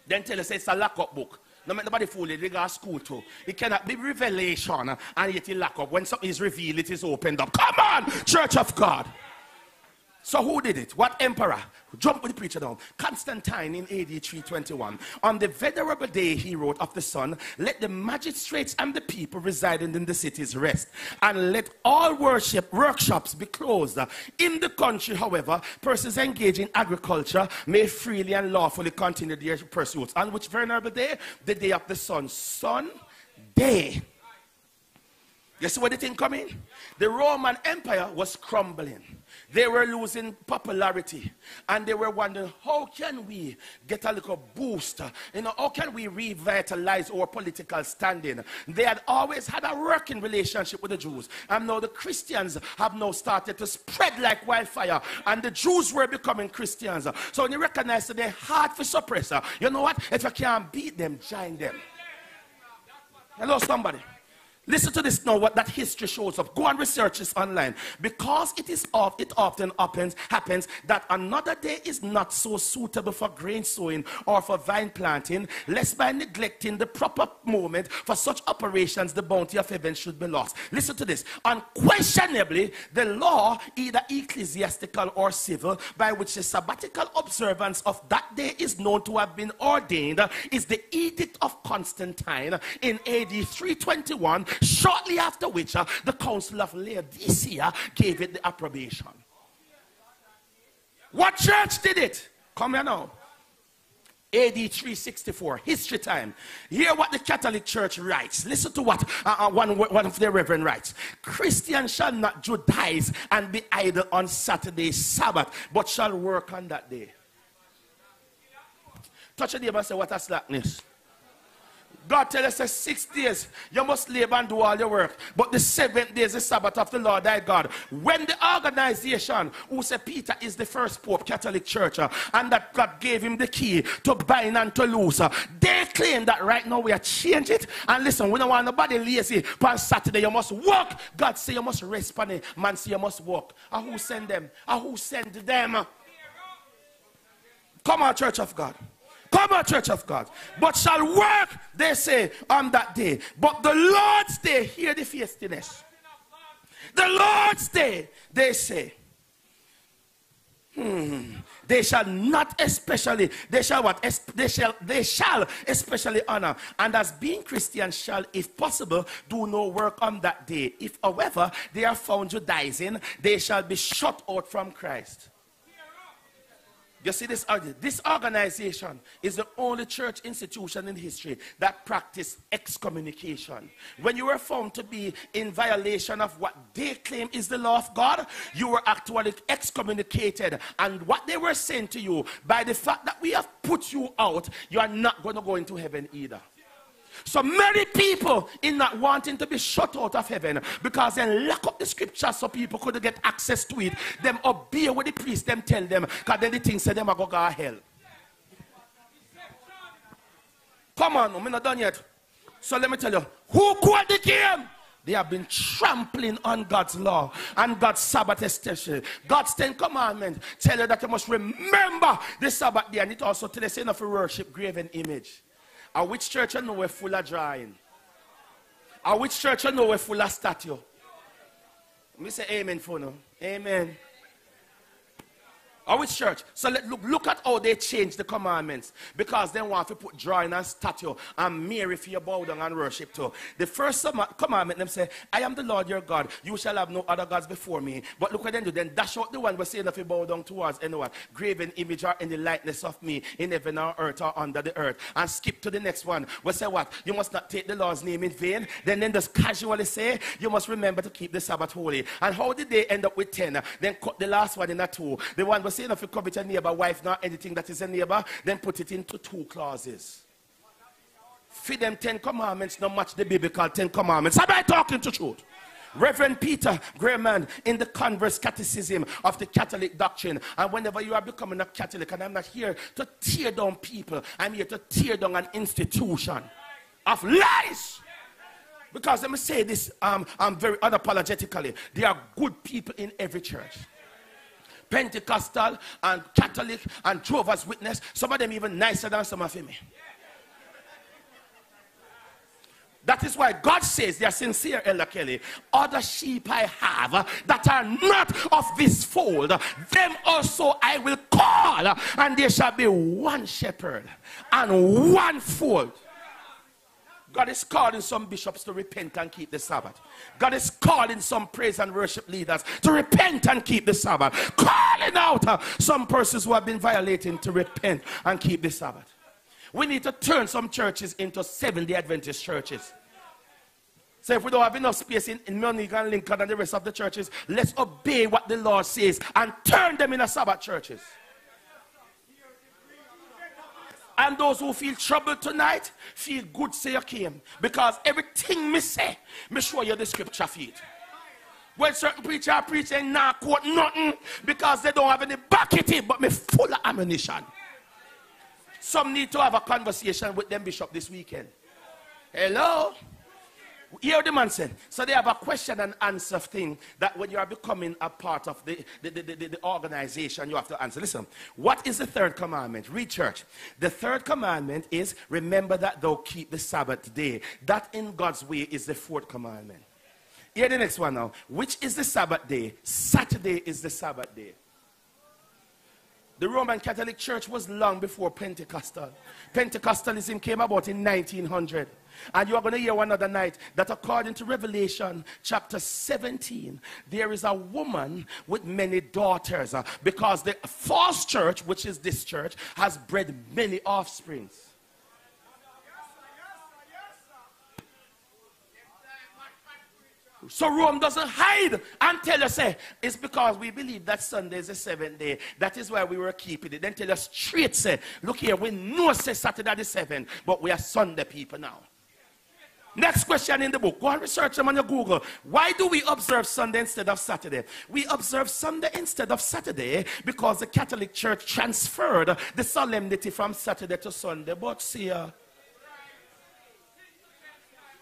Then tell us it's a lock-up book. No make nobody fool you. They go to school too. It cannot be revelation and yet it lock up. When something is revealed, it is opened up. Come on, Church of God. So who did it? What emperor? Jump with the preacher down. Constantine in AD 321. On the venerable day, he wrote of the sun, let the magistrates and the people residing in the cities rest, and let all worship workshops be closed. In the country, however, persons engaged in agriculture may freely and lawfully continue their pursuits. On which venerable day? The day of the sun. Sun day. You see where the thing coming? The Roman Empire was crumbling. They were losing popularity. And they were wondering, how can we get a little boost? You know, how can we revitalize our political standing? They had always had a working relationship with the Jews. And now the Christians have now started to spread like wildfire. And the Jews were becoming Christians. So when you recognize that they're hard for suppressor, you know what? If you can't beat them, join them. Hello, somebody. Listen to this now, what that history shows up. Go and research this online. Because it is off, it often happens, happens that another day is not so suitable for grain sowing or for vine planting, lest by neglecting the proper moment for such operations, the bounty of heaven should be lost. Listen to this. Unquestionably, the law, either ecclesiastical or civil, by which the sabbatical observance of that day is known to have been ordained, is the Edict of Constantine in AD 321 shortly after which uh, the Council of Laodicea gave it the approbation. What church did it? Come here now. AD 364, history time. Hear what the Catholic Church writes. Listen to what uh, uh, one, one of their reverend writes. Christians shall not Judaize and be idle on Saturday, Sabbath, but shall work on that day. Touch a neighbor and say, What a slackness. God tell us that six days you must labor and do all your work. But the seventh day is the Sabbath of the Lord thy God. When the organization who said Peter is the first Pope, Catholic Church, uh, and that God gave him the key to bind and to loose, uh, they claim that right now we are changing it. And listen, we don't want nobody lazy. On Saturday you must work. God say you must rest on it. Man say you must work. And who send them? And who send them? Come on, Church of God. Come on, church of God. But shall work, they say, on that day. But the Lord's day, hear the feastiness. The Lord's day, they say. Hmm. They shall not especially, they shall what? They shall, they shall especially honor. And as being Christians shall, if possible, do no work on that day. If, however, they are found Judaizing, they shall be shut out from Christ. You see this, this organization is the only church institution in history that practice excommunication. When you were found to be in violation of what they claim is the law of God, you were actually excommunicated. And what they were saying to you, by the fact that we have put you out, you are not going to go into heaven either. So many people in not wanting to be shut out of heaven because they lock up the scriptures so people couldn't get access to it. Them obey what the priest them tell them because then the say them are going to go to hell. Come on, I'm not done yet. So let me tell you, who called the game? They have been trampling on God's law and God's Sabbath especially. God's Ten Commandments tell you that you must remember the Sabbath day and it also tells you not to worship graven image. And which church you know we're full of drawing? And which church you know we're full of statue? Me say amen for now. Amen. Or which church? So let look, look at how they change the commandments. Because they want to put drawing and statue and Mary for your bow down and worship to. The first commandment them say, I am the Lord your God. You shall have no other gods before me. But look what they do. Then dash out the one we saying if you bow down towards anyone. Graven image or any likeness of me in heaven or earth or under the earth. And skip to the next one. We say what? You must not take the Lord's name in vain. Then then just casually say, you must remember to keep the Sabbath holy. And how did they end up with 10? Then cut the last one in a two. The one was saying if you covet your neighbor wife, not anything that is a neighbor, then put it into two clauses. Feed them ten commandments, not much the biblical ten commandments. Am I talking to truth? Reverend Peter Geiermann in the Convert's Catechism of the Catholic doctrine. And whenever you are becoming a Catholic, and I'm not here to tear down people, I'm here to tear down an institution of lies. Because let me say this um, um, very unapologetically. There are good people in every church. Pentecostal and Catholic and Jehovah's Witness. Some of them even nicer than some of them. That is why God says they are sincere, Elder Kelly. Other sheep I have that are not of this fold, them also I will call, and there shall be one shepherd and one fold. God is calling some bishops to repent and keep the Sabbath. God is calling some praise and worship leaders to repent and keep the Sabbath. Calling out uh, some persons who have been violating to repent and keep the Sabbath. We need to turn some churches into Seventh-day Adventist churches. So if we don't have enough space in, in Moneague and Lincoln and the rest of the churches, let's obey what the Lord says and turn them into Sabbath churches. And those who feel troubled tonight, feel good say you um, came. Because everything me say, me show you the scripture feed. When certain preacher preach, they not quote nothing because they don't have any bucket but me full of ammunition. Some need to have a conversation with them bishop this weekend. Hello? Hear the man said. So they have a question and answer thing that when you are becoming a part of the, the, the, the, the organization, you have to answer. Listen, what is the third commandment? Read church. The third commandment is remember that thou keep the Sabbath day. That in God's way is the fourth commandment. Hear the next one now. Which is the Sabbath day? Saturday is the Sabbath day. The Roman Catholic Church was long before Pentecostal. Pentecostalism came about in 1900. And you are going to hear one other night that according to Revelation chapter 17, there is a woman with many daughters uh, because the false church, which is this church, has bred many offsprings. So Rome doesn't hide and tell us, say, it's because we believe that Sunday is the seventh day. That is why we were keeping it. Then tell us straight, say, look here, we know say Saturday the seventh, but we are Sunday people now. Next question in the book. Go and research them on your Google. Why do we observe Sunday instead of Saturday? We observe Sunday instead of Saturday because the Catholic Church transferred the solemnity from Saturday to Sunday. But see, uh,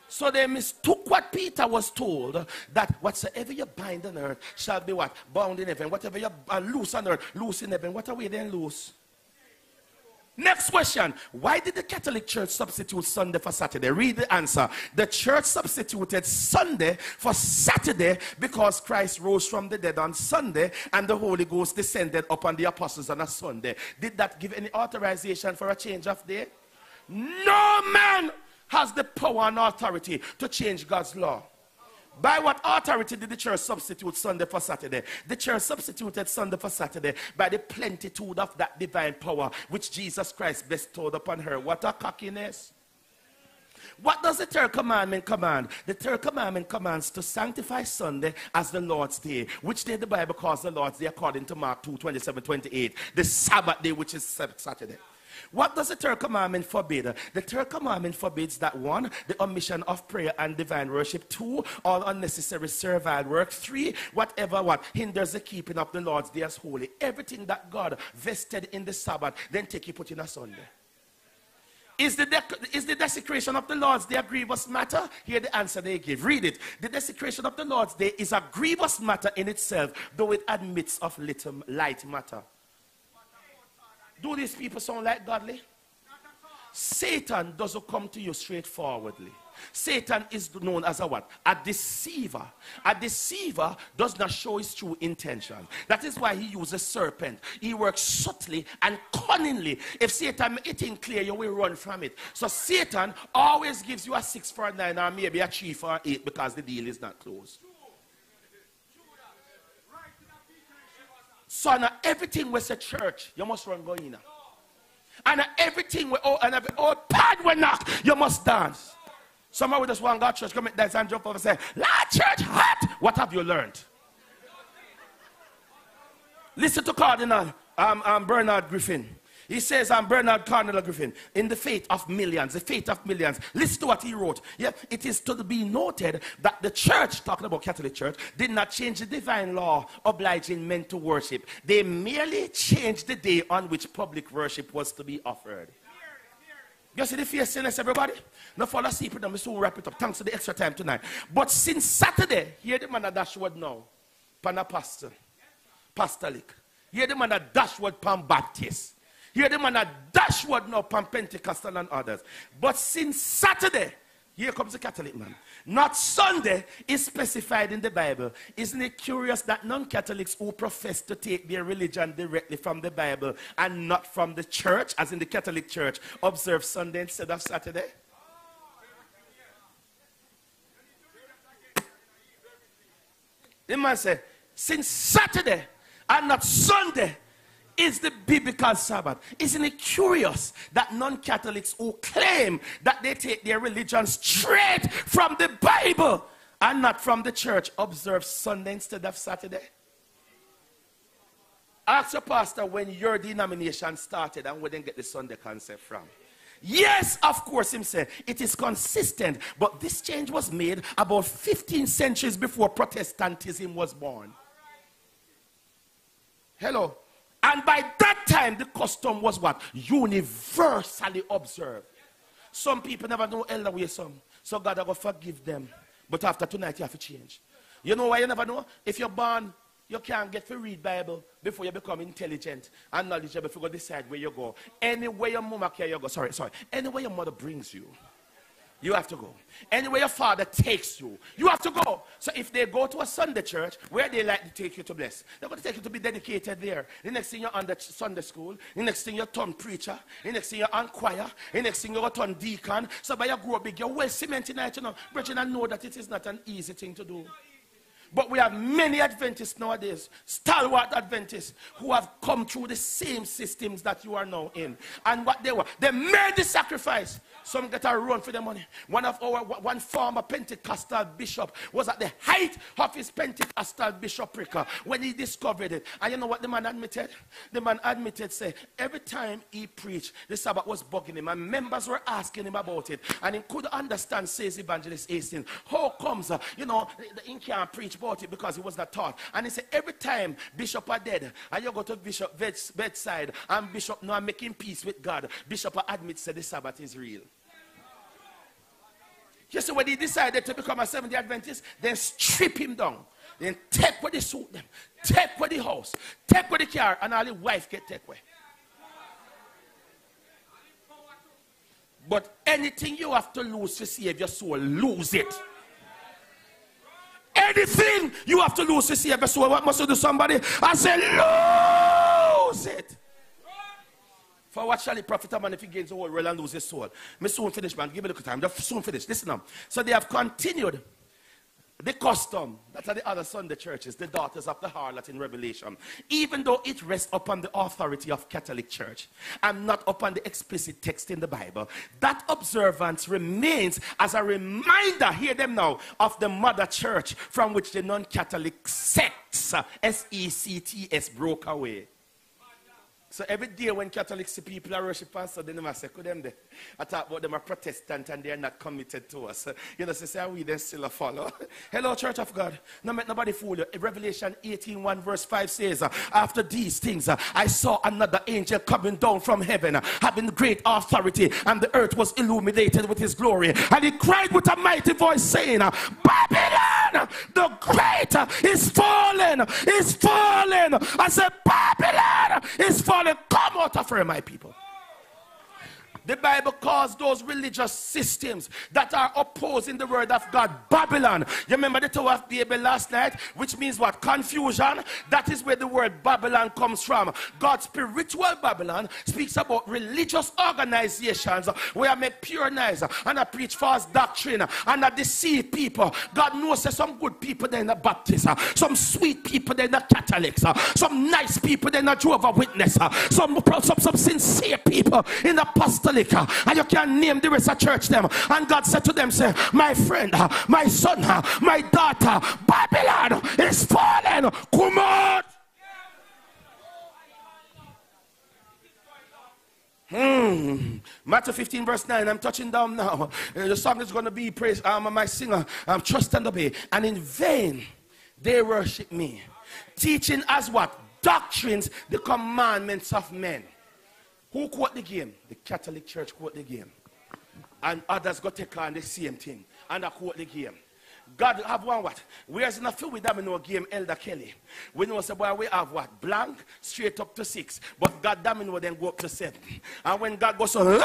so they mistook what Peter was told that whatsoever you bind on earth shall be what? Bound in heaven. Whatever you uh, loose on earth, loose in heaven. What are we then loose? Next question. Why did the Catholic Church substitute Sunday for Saturday? Read the answer. The church substituted Sunday for Saturday because Christ rose from the dead on Sunday and the Holy Ghost descended upon the apostles on a Sunday. Did that give any authorization for a change of day? No man has the power and authority to change God's law. By what authority did the church substitute Sunday for Saturday? The church substituted Sunday for Saturday by the plenitude of that divine power which Jesus Christ bestowed upon her. What a cockiness! What does the third commandment command? The third commandment commands to sanctify Sunday as the Lord's day, which day the Bible calls the Lord's day according to Mark 2 27 28, the Sabbath day, which is Saturday. What does the third commandment forbid? The third commandment forbids that one, the omission of prayer and divine worship. Two, all unnecessary servile work. Three, whatever what hinders the keeping of the Lord's day as holy. Everything that God vested in the Sabbath, then take you put in a Sunday. Is the, is the desecration of the Lord's Day a grievous matter? Here the answer they give. Read it. The desecration of the Lord's Day is a grievous matter in itself, though it admits of little light matter. Do these people sound like godly? Satan doesn't come to you straightforwardly. Satan is known as a what? A deceiver. A deceiver does not show his true intention. That is why he uses a serpent. He works subtly and cunningly. If Satan ain't clear, you will run from it. So Satan always gives you a six for a nine or maybe a three for eight because the deal is not closed. So now everything was a church, you must run going in. And everything we all and every old pad we knock, you must dance. Somebody just want God church come and dance and jump over and say, Lord church hot. What have you learned? Listen to Cardinal um, um, Bernard Griffin. He says, I'm Bernard Cardinal Griffin, in the faith of millions, the faith of millions. Listen to what he wrote. Yeah, it is to be noted that the church, talking about Catholic Church, did not change the divine law obliging men to worship. They merely changed the day on which public worship was to be offered. You see the fierceness, everybody? No fall asleep with them. We soon wrap it up. Thanks for the extra time tonight. But since Saturday, hear the man at Dashwood now. Pan pastor. Apostolic. Hear the man at Dashwood Pan Baptist. Hear the man at Dashwood now Pan Pentecostal and others. But since Saturday, here comes the Catholic man. Not Sunday is specified in the Bible. Isn't it curious that non Catholics who profess to take their religion directly from the Bible and not from the church, as in the Catholic Church, observe Sunday instead of Saturday? The man said, since Saturday and not Sunday, is the biblical Sabbath. Isn't it curious that non Catholics who claim that they take their religion straight from the Bible and not from the church observe Sunday instead of Saturday? Ask your pastor when your denomination started and where they get the Sunday concept from. Yes, of course, him said it is consistent, but this change was made about 15 centuries before Protestantism was born. Hello. And by that time, the custom was what? Universally observed. Some people never know elder way some. So God I will forgive them. But after tonight, you have to change. You know why you never know? If you're born, you can't get to read Bible before you become intelligent and knowledgeable before you decide where you go. Anywhere your mama care you go. Sorry, sorry. Anywhere your mother brings you. You have to go. Anywhere your father takes you, you have to go. So if they go to a Sunday church, where they like to take you to bless, they're going to take you to be dedicated there. The next thing you're on under Sunday school, the next thing you're turn preacher, the next thing you're on choir, the next thing you're turn deacon. So by you grow big, you're well cemented tonight, you know. Brethren, I know that it is not an easy thing to do. But we have many Adventists nowadays, stalwart Adventists, who have come through the same systems that you are now in. And what they were, they made the sacrifice. Some get a run for the money. One of our one former Pentecostal bishop was at the height of his Pentecostal bishopric when he discovered it. And you know what the man admitted? The man admitted, say, every time he preached, the Sabbath was bugging him, and members were asking him about it. And he could understand, says Evangelist Hastings, how comes, uh, you know, he can't preach about it because he was not taught. And he said, every time Bishop are dead, and you go to Bishop bedside, and Bishop now I'm making peace with God, Bishop admits that the Sabbath is real. You see, when he decided to become a Seventh day Adventist, then strip him down. Then take what they suit them. Take what the house. Take what the car. And all the wife get take away. But anything you have to lose to save your soul, lose it. Anything you have to lose to save your soul, what must you do somebody? I say, lose it. For what shall it profit a man if he gains the whole world and loses his soul? Me soon finish, man. Give me a little time. Just soon finish. Listen now. So they have continued the custom that are the other Sunday churches, the daughters of the harlot in Revelation, even though it rests upon the authority of Catholic Church and not upon the explicit text in the Bible, that observance remains as a reminder, hear them now, of the mother church from which the non-Catholic sects, S-E-C-T-S, broke away. So every day when Catholics people are worship pastor, they never say, could them there? I talk about them are Protestant and they are not committed to us. You know, so say, we then still a follow. [laughs] Hello, Church of God. No make nobody fool you. Revelation 18, 1 verse 5 says, after these things, I saw another angel coming down from heaven, having great authority, and the earth was illuminated with his glory. And he cried with a mighty voice, saying, Babylon, the great is fallen, is fallen. I said, Babylon is fallen come out of her, my people. The Bible calls those religious systems that are opposing the word of God Babylon. You remember the Tower of Babel last night, which means what? Confusion. That is where the word Babylon comes from. God's spiritual Babylon speaks about religious organizations where I make pure nice and I preach false doctrine and I deceive people. God knows there's some good people there in the Baptist, some sweet people there in the Catholics, some nice people there in the Jehovah Witness, some, some, some sincere people in the apostolic Uh, and you can name the rest of church them. And God said to them, say, my friend, uh, my son, uh, my daughter, Babylon is fallen. Come on. Hmm. Matthew 15, verse 9. I'm touching down now. The song is going to be praise. I'm my singer. I'm trust and obey. And in vain they worship me. Teaching as what? Doctrines, the commandments of men. Who quote the game? The Catholic Church quote the game. And others got take on the same thing. And I quote the game. God have one what? Where's enough with them in our game, Elder Kelly? We know say boy we have what? Blank straight up to six. But God damn know then go up to seven. And when God goes so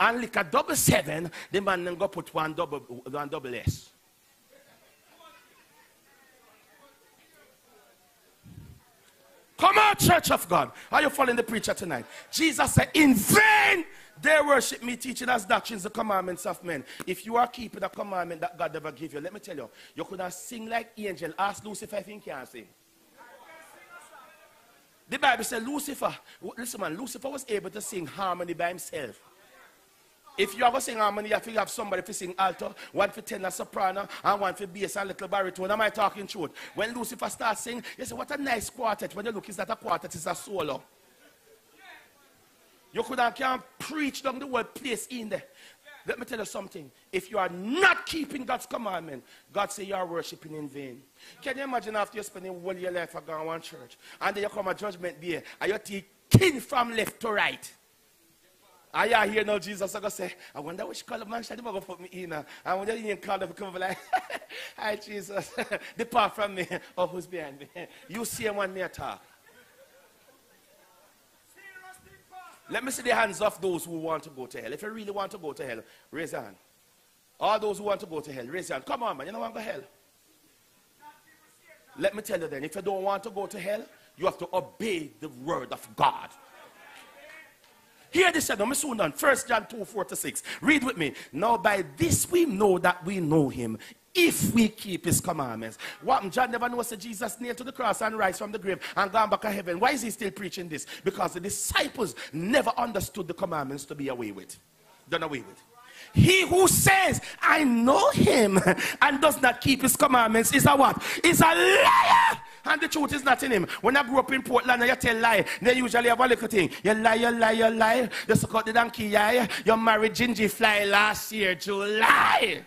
and lick a double seven, the man then go put one double one double S. Come on, church of God. Are you following the preacher tonight? Jesus said, In vain they worship me, teaching us doctrines, the commandments of men. If you are keeping the commandment that God never gave you, let me tell you, you could not sing like angel. Ask Lucifer if he can sing. The Bible said Lucifer, listen man, Lucifer was able to sing harmony by himself. If you ever sing harmony, you have to have somebody to sing alto, one for tenor soprano, and one for bass and little baritone. Am I talking truth? When Lucifer starts singing, you say, what a nice quartet. When you look, is that a quartet? It's a solo. You could have can preach down the word place in there. Let me tell you something. If you are not keeping God's commandment, God say you are worshiping in vain. Can you imagine after you're spending all your life at one church, and then you come a judgment day, and you take king from left to right? I hear here now Jesus I go say, I wonder which color man should go put me in. Uh, I wonder you call them come like, hi Jesus, [laughs] depart from me. Oh, who's behind me? You see him when me talk. Let me see the hands of those who want to go to hell. If you really want to go to hell, raise your hand. All those who want to go to hell, raise your hand. Come on, man. You don't want to go to hell. Let me tell you then, if you don't want to go to hell, you have to obey the word of God. Hear this, I'm soon done. 1 John 2 4 to 6. Read with me. Now, by this we know that we know him if we keep his commandments. What John never knows that Jesus nailed to the cross and rise from the grave and gone back to heaven. Why is he still preaching this? Because the disciples never understood the commandments to be away with. Done away with. He who says, I know him and does not keep his commandments is a what? Is a liar. And the truth is not in him. When I grew up in Portland and you tell lie, they usually have a little thing. You lie, you lie, you lie. You suck out the donkey, yeah. You married Gingy Fly last year, July.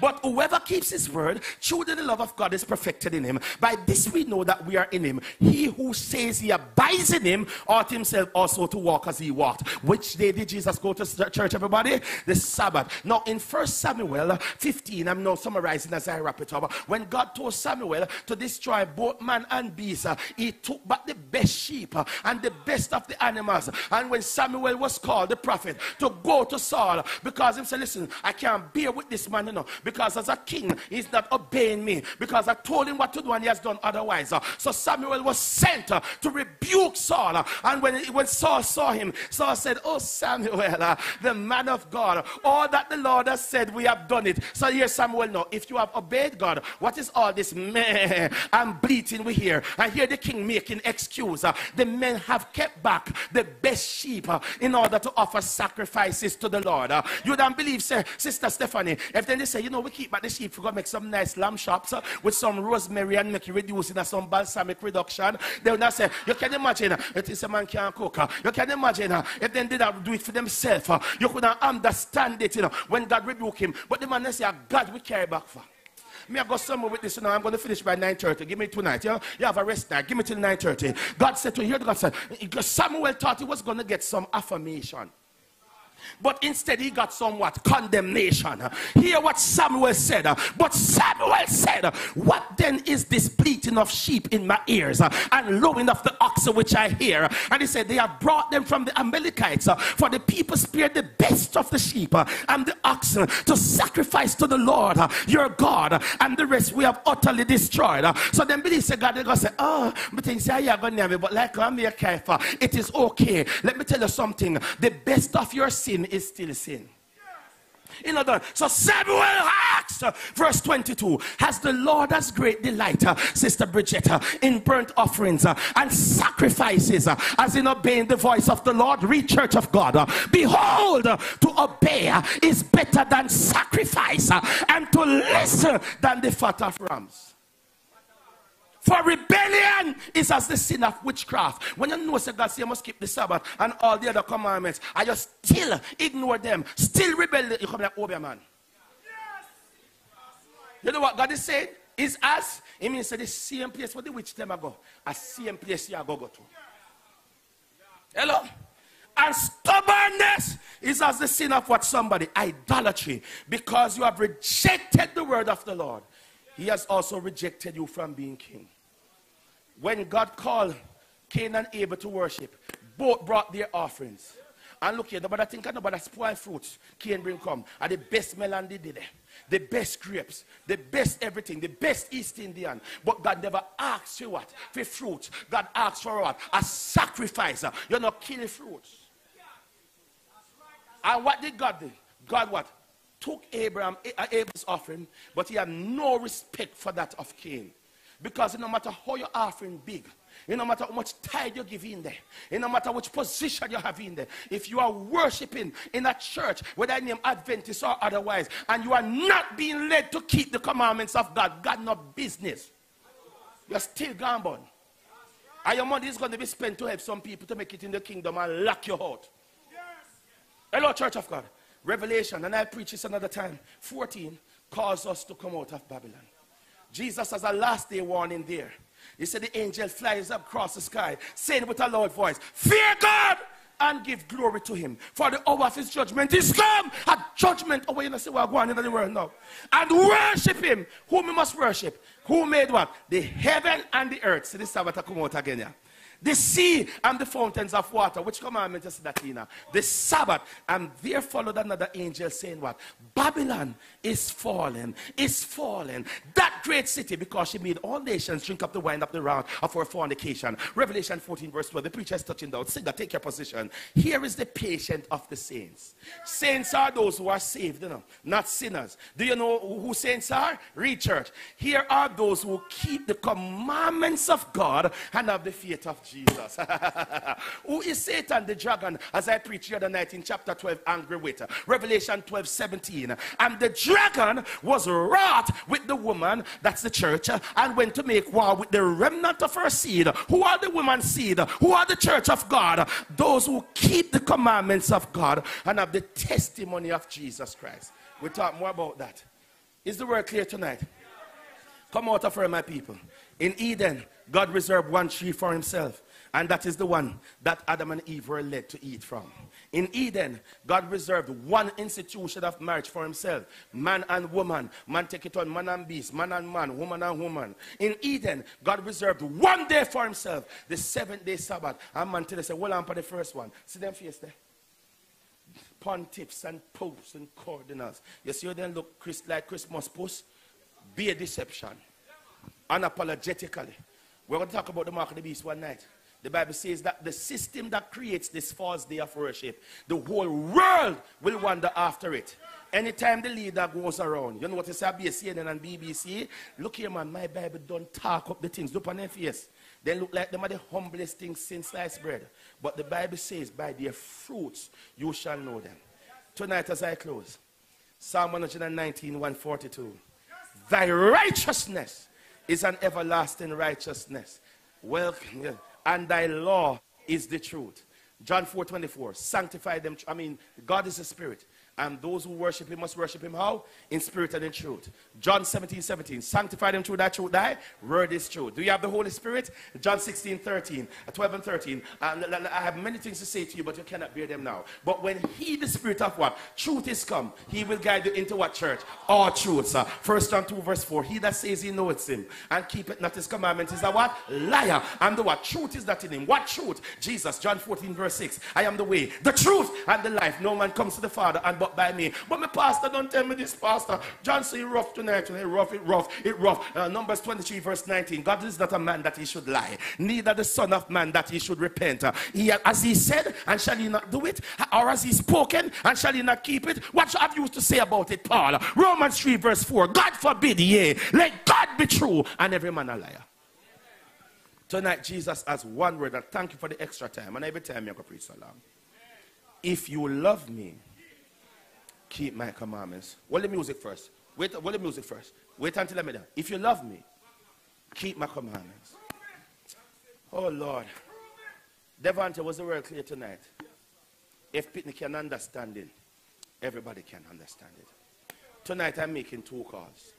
But whoever keeps his word, truly the love of God is perfected in him. By this we know that we are in him. He who says he abides in him ought himself also to walk as he walked. Which day did Jesus go to church, everybody? The Sabbath. Now, in 1 Samuel 15, I'm now summarizing as I wrap it up. When God told Samuel to destroy both man and beast, he took back the best sheep and the best of the animals. And when Samuel was called, the prophet, to go to Saul, because he said, Listen, I can't bear with this man, you know because as a king, he's not obeying me because I told him what to do and he has done otherwise. So Samuel was sent uh, to rebuke Saul. And when, when Saul saw him, Saul said, Oh, Samuel, uh, the man of God, all that the Lord has said, we have done it. So here, Samuel, no, if you have obeyed God, what is all this meh and bleating we hear? I hear the king making excuse. Uh, the men have kept back the best sheep in order to offer sacrifices to the Lord. You don't believe, Sister Stephanie, if then they say, you know, we keep back the sheep, we go make some nice lamb chops uh, with some rosemary and make it reduce in some balsamic reduction. They will not say, you can imagine, uh, it is a man can't cook. Uh, you can imagine uh, if they did not do it for themselves, uh, you couldn't understand it, you know, when God rebuked him. But the man they say, God we carry back for. Me, I go somewhere with this, you know, I'm going to finish by 9.30. Give me tonight, yeah? You have a rest night. Give me till 9.30. God said to you, God said, Samuel thought he was going to get some affirmation. But instead, he got somewhat condemnation. Hear what Samuel said. But Samuel said, What then is this bleating of sheep in my ears and lowing of the oxen which I hear? And he said, They have brought them from the Amalekites, for the people spared the best of the sheep and the oxen to sacrifice to the Lord your God, and the rest we have utterly destroyed. So then Billy said, God, they're going to say, Oh, but things say, Yeah, going to but like I'm here it is okay. Let me tell you something. The best of your sin is still sin. In other so Samuel asked, verse 22, Has the Lord as great delight, uh, Sister Bridget, uh, in burnt offerings uh, and sacrifices, as in obeying the voice of the Lord? Read, Church of God. Behold, to obey is better than sacrifice, and to listen than the fat of rams. For rebellion is as the sin of witchcraft. When you know say God say you must keep the Sabbath and all the other commandments, and you still ignore them, still rebel, you come like Obeah man. Yes. You know what God is saying? Is as it means the same place where the witch them go, a same place you go go to. Hello? And stubbornness is as the sin of what somebody, idolatry, because you have rejected the word of the Lord. He has also rejected you from being king. When God called Cain and Abel to worship, both brought their offerings. And look here, nobody think nobody spoil fruits. Cain bring come. And the best melon they did there. The best grapes, the best everything, the best East Indian. But God never asked you what? For fruit. God asked for what? A sacrifice. You're not killing fruits. And what did God do? God what? Took Abraham, uh, Abel's offering, but he had no respect for that of Cain. Because no matter how your offering big, no matter how much tithe you give in there, no matter which position you have in there, if you are worshiping in a church, whether I name Adventist or otherwise, and you are not being led to keep the commandments of God, God no business. You're still gambling. And your money is going to be spent to help some people to make it in the kingdom and lock your heart. Hello, Church of God. Revelation, and I'll preach this another time. 14 calls us to come out of Babylon. Jesus has a last day warning there. He said the angel flies up across the sky, saying with a loud voice, Fear God and give glory to him. For the hour of his judgment is come. A judgment over you know, say we're going into the world now. And worship him. Whom we must worship. Who made what? The heaven and the earth. See this Sabbath come out again, yeah the sea and the fountains of water. Which commandment is that, Tina? The Sabbath. And there followed another angel saying what? Babylon is fallen, is fallen. That great city, because she made all nations drink up the wine of the wrath of her fornication. Revelation 14, verse 12. The preacher is touching down. Singer, take your position. Here is the patient of the saints. Saints are those who are saved, you know, not sinners. Do you know who saints are? Read church. Here are those who keep the commandments of God and have the faith of Jesus. [laughs] Who is Satan, the dragon, as I preached the other night in chapter 12, angry with? Revelation 12, 17. And the dragon was wrought with the woman, that's the church, and went to make war with the remnant of her seed. Who are the woman's seed? Who are the church of God? Those who keep the commandments of God and have the testimony of Jesus Christ. We'll talk more about that. Is the word clear tonight? Come out of her, my people. In Eden, God reserved one tree for himself. And that is the one that Adam and Eve were led to eat from. In Eden, God reserved one institution of marriage for himself man and woman. Man take it on man and beast, man and man, woman and woman. In Eden, God reserved one day for himself, the seventh day Sabbath. And man tell us, well, I'm for the first one. See them face there. pontiffs and popes and cardinals. You see how they look like Christmas posts? Be a deception. Unapologetically. We're going to talk about the mark of the beast one night. The Bible says that the system that creates this false day of worship, the whole world will wander after it. Anytime the leader goes around, you know what you say, CNN and BBC? Look here, man, my Bible don't talk up the things. Look on face. They look like them are the humblest things since sliced bread. But the Bible says, by their fruits you shall know them. Tonight, as I close, Psalm 119, 142. Thy righteousness is an everlasting righteousness. Well, [laughs] and thy law is the truth. John 4 24. Sanctify them. I mean, God is a spirit. And those who worship him must worship him how? In spirit and in truth. John 17, 17. Sanctify them through that truth. Thy word is true. Do you have the Holy Spirit? John 16, 13. 12 and 13. And I have many things to say to you, but you cannot bear them now. But when he, the spirit of what? Truth is come. He will guide you into what church? All truths. Uh, First John 2, verse 4. He that says he knows him and keepeth not his commandments is a what? Liar. And the what? Truth is not in him. What truth? Jesus. John 14, verse 6. I am the way, the truth, and the life. No man comes to the Father and but by me. But my pastor don't tell me this, pastor. John say rough tonight. Rough, it rough, it rough. Uh, Numbers 23, verse 19. God is not a man that he should lie, neither the son of man that he should repent. Uh, he, as he said, and shall he not do it? Or as he spoken, and shall he not keep it? What have you to say about it, Paul? Romans 3, verse 4. God forbid, yea. Let God be true, and every man a liar. Tonight, Jesus has one word, and thank you for the extra time. And every time you go preach so long. If you love me, keep my commandments. What the music first. Wait, what the music first. Wait until I'm done. If you love me, keep my commandments. Oh Lord. Devante, was the word clear tonight? If Pitney can understand it, everybody can understand it. Tonight I'm making two calls.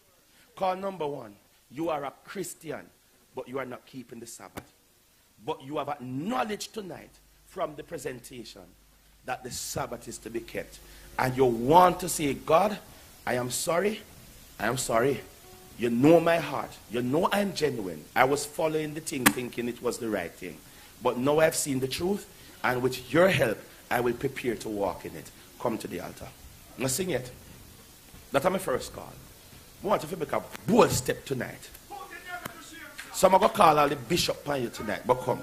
Call number one, you are a Christian, but you are not keeping the Sabbath. But you have acknowledged tonight from the presentation that the Sabbath is to be kept. And you want to say, God, I am sorry. I am sorry. You know my heart. You know I'm genuine. I was following the thing thinking it was the right thing. But now I've seen the truth. And with your help, I will prepare to walk in it. Come to the altar. Now sing it. That's my first call. I want to make a bold step tonight. So I'm going to call all the bishop on you tonight. But come.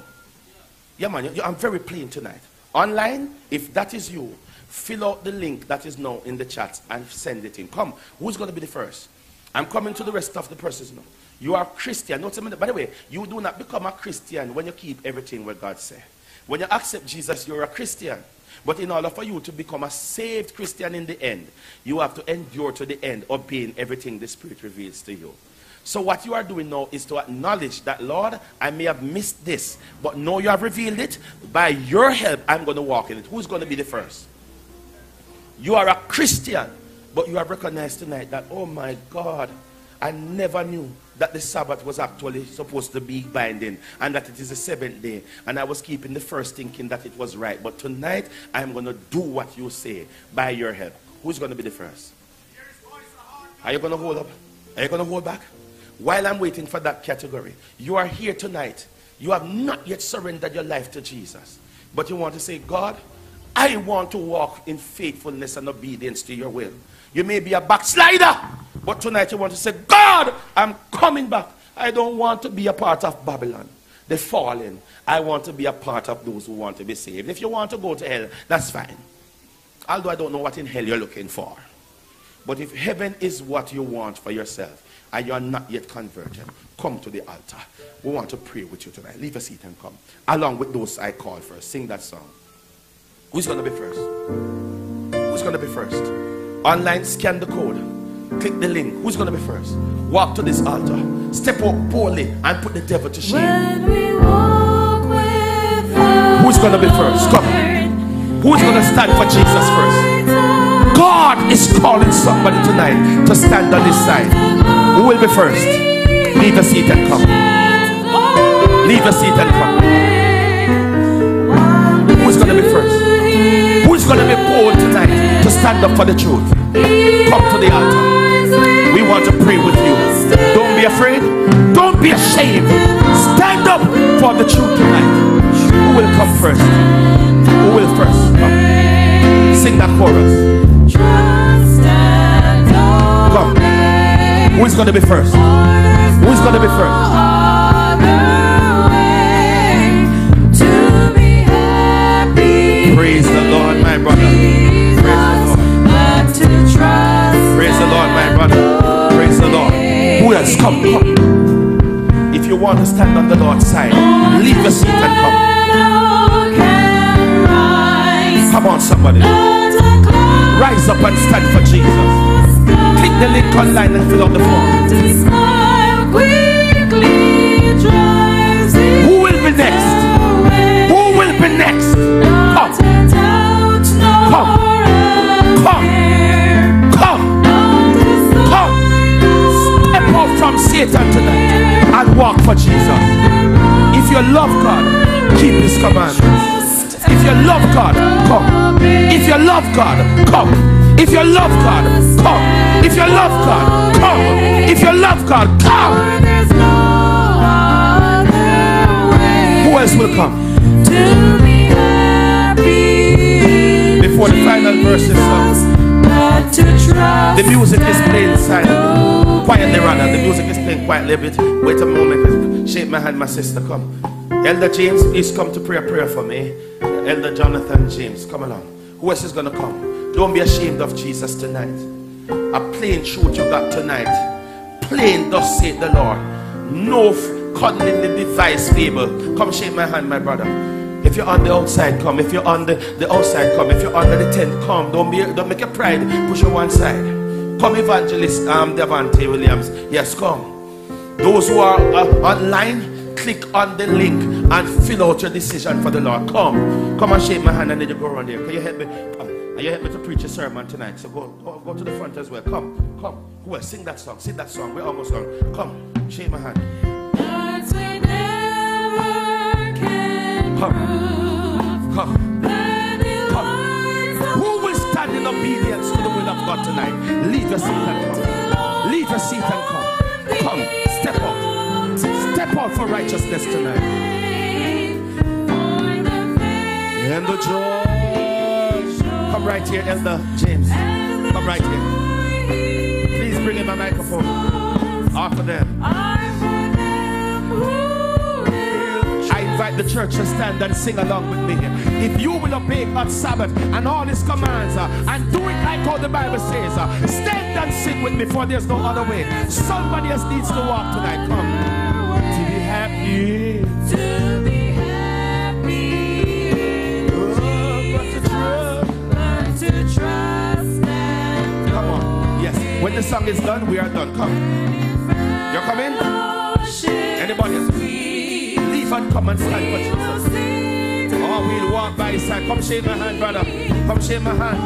Yeah, man. you, I'm very plain tonight. Online, if that is you, fill out the link that is now in the chat and send it in. Come, who's going to be the first? I'm coming to the rest of the persons now. You are Christian. not by the way, you do not become a Christian when you keep everything what God says. When you accept Jesus, you're a Christian. But in order for you to become a saved Christian in the end, you have to endure to the end, obeying everything the Spirit reveals to you. So what you are doing now is to acknowledge that, Lord, I may have missed this, but now you have revealed it. By your help, I'm going to walk in it. Who's going to be the first? You are a Christian, but you have recognized tonight that, oh my God, I never knew that the Sabbath was actually supposed to be binding and that it is the seventh day. And I was keeping the first thinking that it was right. But tonight, I'm going to do what you say by your help. Who's going to be the first? Are you going to hold up? Are you going to hold back? While I'm waiting for that category, you are here tonight. You have not yet surrendered your life to Jesus. But you want to say, God, I want to walk in faithfulness and obedience to your will. You may be a backslider, but tonight you want to say, God, I'm coming back. I don't want to be a part of Babylon, the fallen. I want to be a part of those who want to be saved. If you want to go to hell, that's fine. Although I don't know what in hell you're looking for. But if heaven is what you want for yourself, and you are not yet converted, come to the altar. We want to pray with you tonight. Leave a seat and come. Along with those I called first. Sing that song. Who's going to be first? Who's going to be first? Online, scan the code. Click the link. Who's going to be first? Walk to this altar. Step up boldly and put the devil to shame. Who's going to be first? Come. Who's going to stand for Jesus first? God is calling somebody tonight to stand on this side. Who will be first? Leave a seat and come. Leave a seat and come. Who's going to be first? Who's going to be bold tonight to stand up for the truth? Come to the altar. We want to pray with you. Don't be afraid. Don't be ashamed. Stand up for the truth tonight. Who will come first? Who will first come? sing that chorus. Come. Who's going to be first? Who's going to be first? Else? Come, come. If you want to stand on the Lord's side, leave your seat and come. Come on, somebody. Rise up and stand for Jesus. Click the link online and fill out the form. Who will be next? Who will be next? Come. Come. Come. From Satan tonight and walk for Jesus. If you love God, keep his commandments. If you love God, come. If you love God, come. If you love God, come. If you love God, come. If you love God, come. Who else will come? Before the final verse is sung, the music is playing silently. Quietly, rather. The music is playing quietly a bit. Wait a moment. Shake my hand, my sister. Come. Elder James, please come to pray a prayer for me. Elder Jonathan James, come along. Who else is going to come? Don't be ashamed of Jesus tonight. A plain truth you got tonight. Plain, thus saith the Lord. No the device fable. Come shake my hand, my brother. If you're on the outside, come. If you're on the, the outside, come. If you're under the tent, come. Don't be don't make a pride. Push on one side. Come, evangelist um Devante Williams. Yes, come. Those who are uh, online, click on the link and fill out your decision for the Lord. Come. Come and shake my hand and then you go around there. Can you help me? Come. And you help me to preach a sermon tonight. So go, go, go to the front as well. Come. Come. Who else? Sing that song. Sing that song. We're almost done. Come. Shake my hand. Come. Come. Come. Who will stand in obedience to the will of God tonight? Leave your seat and come. Leave your seat and come. Come. Step out. Step out for righteousness tonight. And the joy. Come right here, Elder James. Come right here. Please bring in my microphone. Offer them. Invite the church to stand and sing along with me. If you will obey God's Sabbath and all His commands uh, and do it like how the Bible says, uh, stand and sing with me, for there's no other way. Somebody else needs to walk tonight. Come to be happy. Oh, but to trust. Come on. Yes. When the song is done, we are done. Come. You're coming? Anybody else? Leave and come and stand for Jesus. Oh, we'll walk by his side. Come shake my hand, brother. Come shake my hand.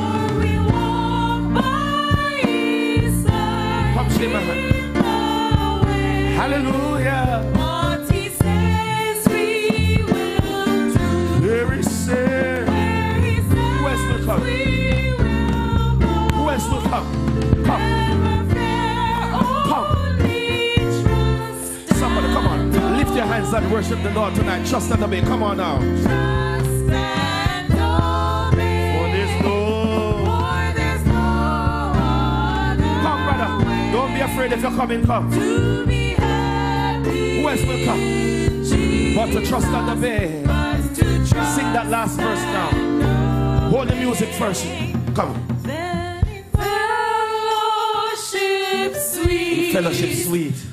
Come shake my hand. Hallelujah. Who else will come? Who else will come? Come. Hands and worship the Lord tonight. Trust and obey. Come on now. For there's no. Come, brother. Don't be afraid if you're coming. Come. Who else will come? But to trust and obey. Sing that last verse now. Hold the music first. Come. Fellowship sweet. Sit at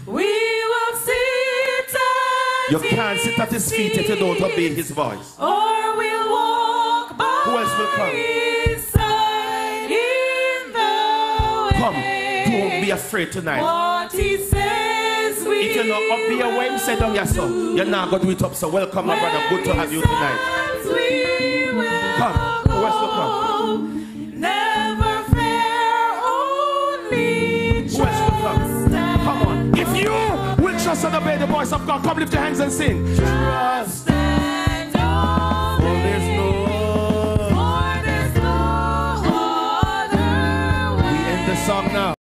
You can't sit at his feet if you don't obey his voice. Or we'll walk by Who else will come? his side in the Come. Don't be afraid tonight. What he says we If you're not up here where him said here, so you're not going to do it up. So welcome, my brother. Good to have you tonight. Come? Trust and obey the voice of God, come lift your hands and sing. Trust. and For there's no. For there's no other way. We end the song now.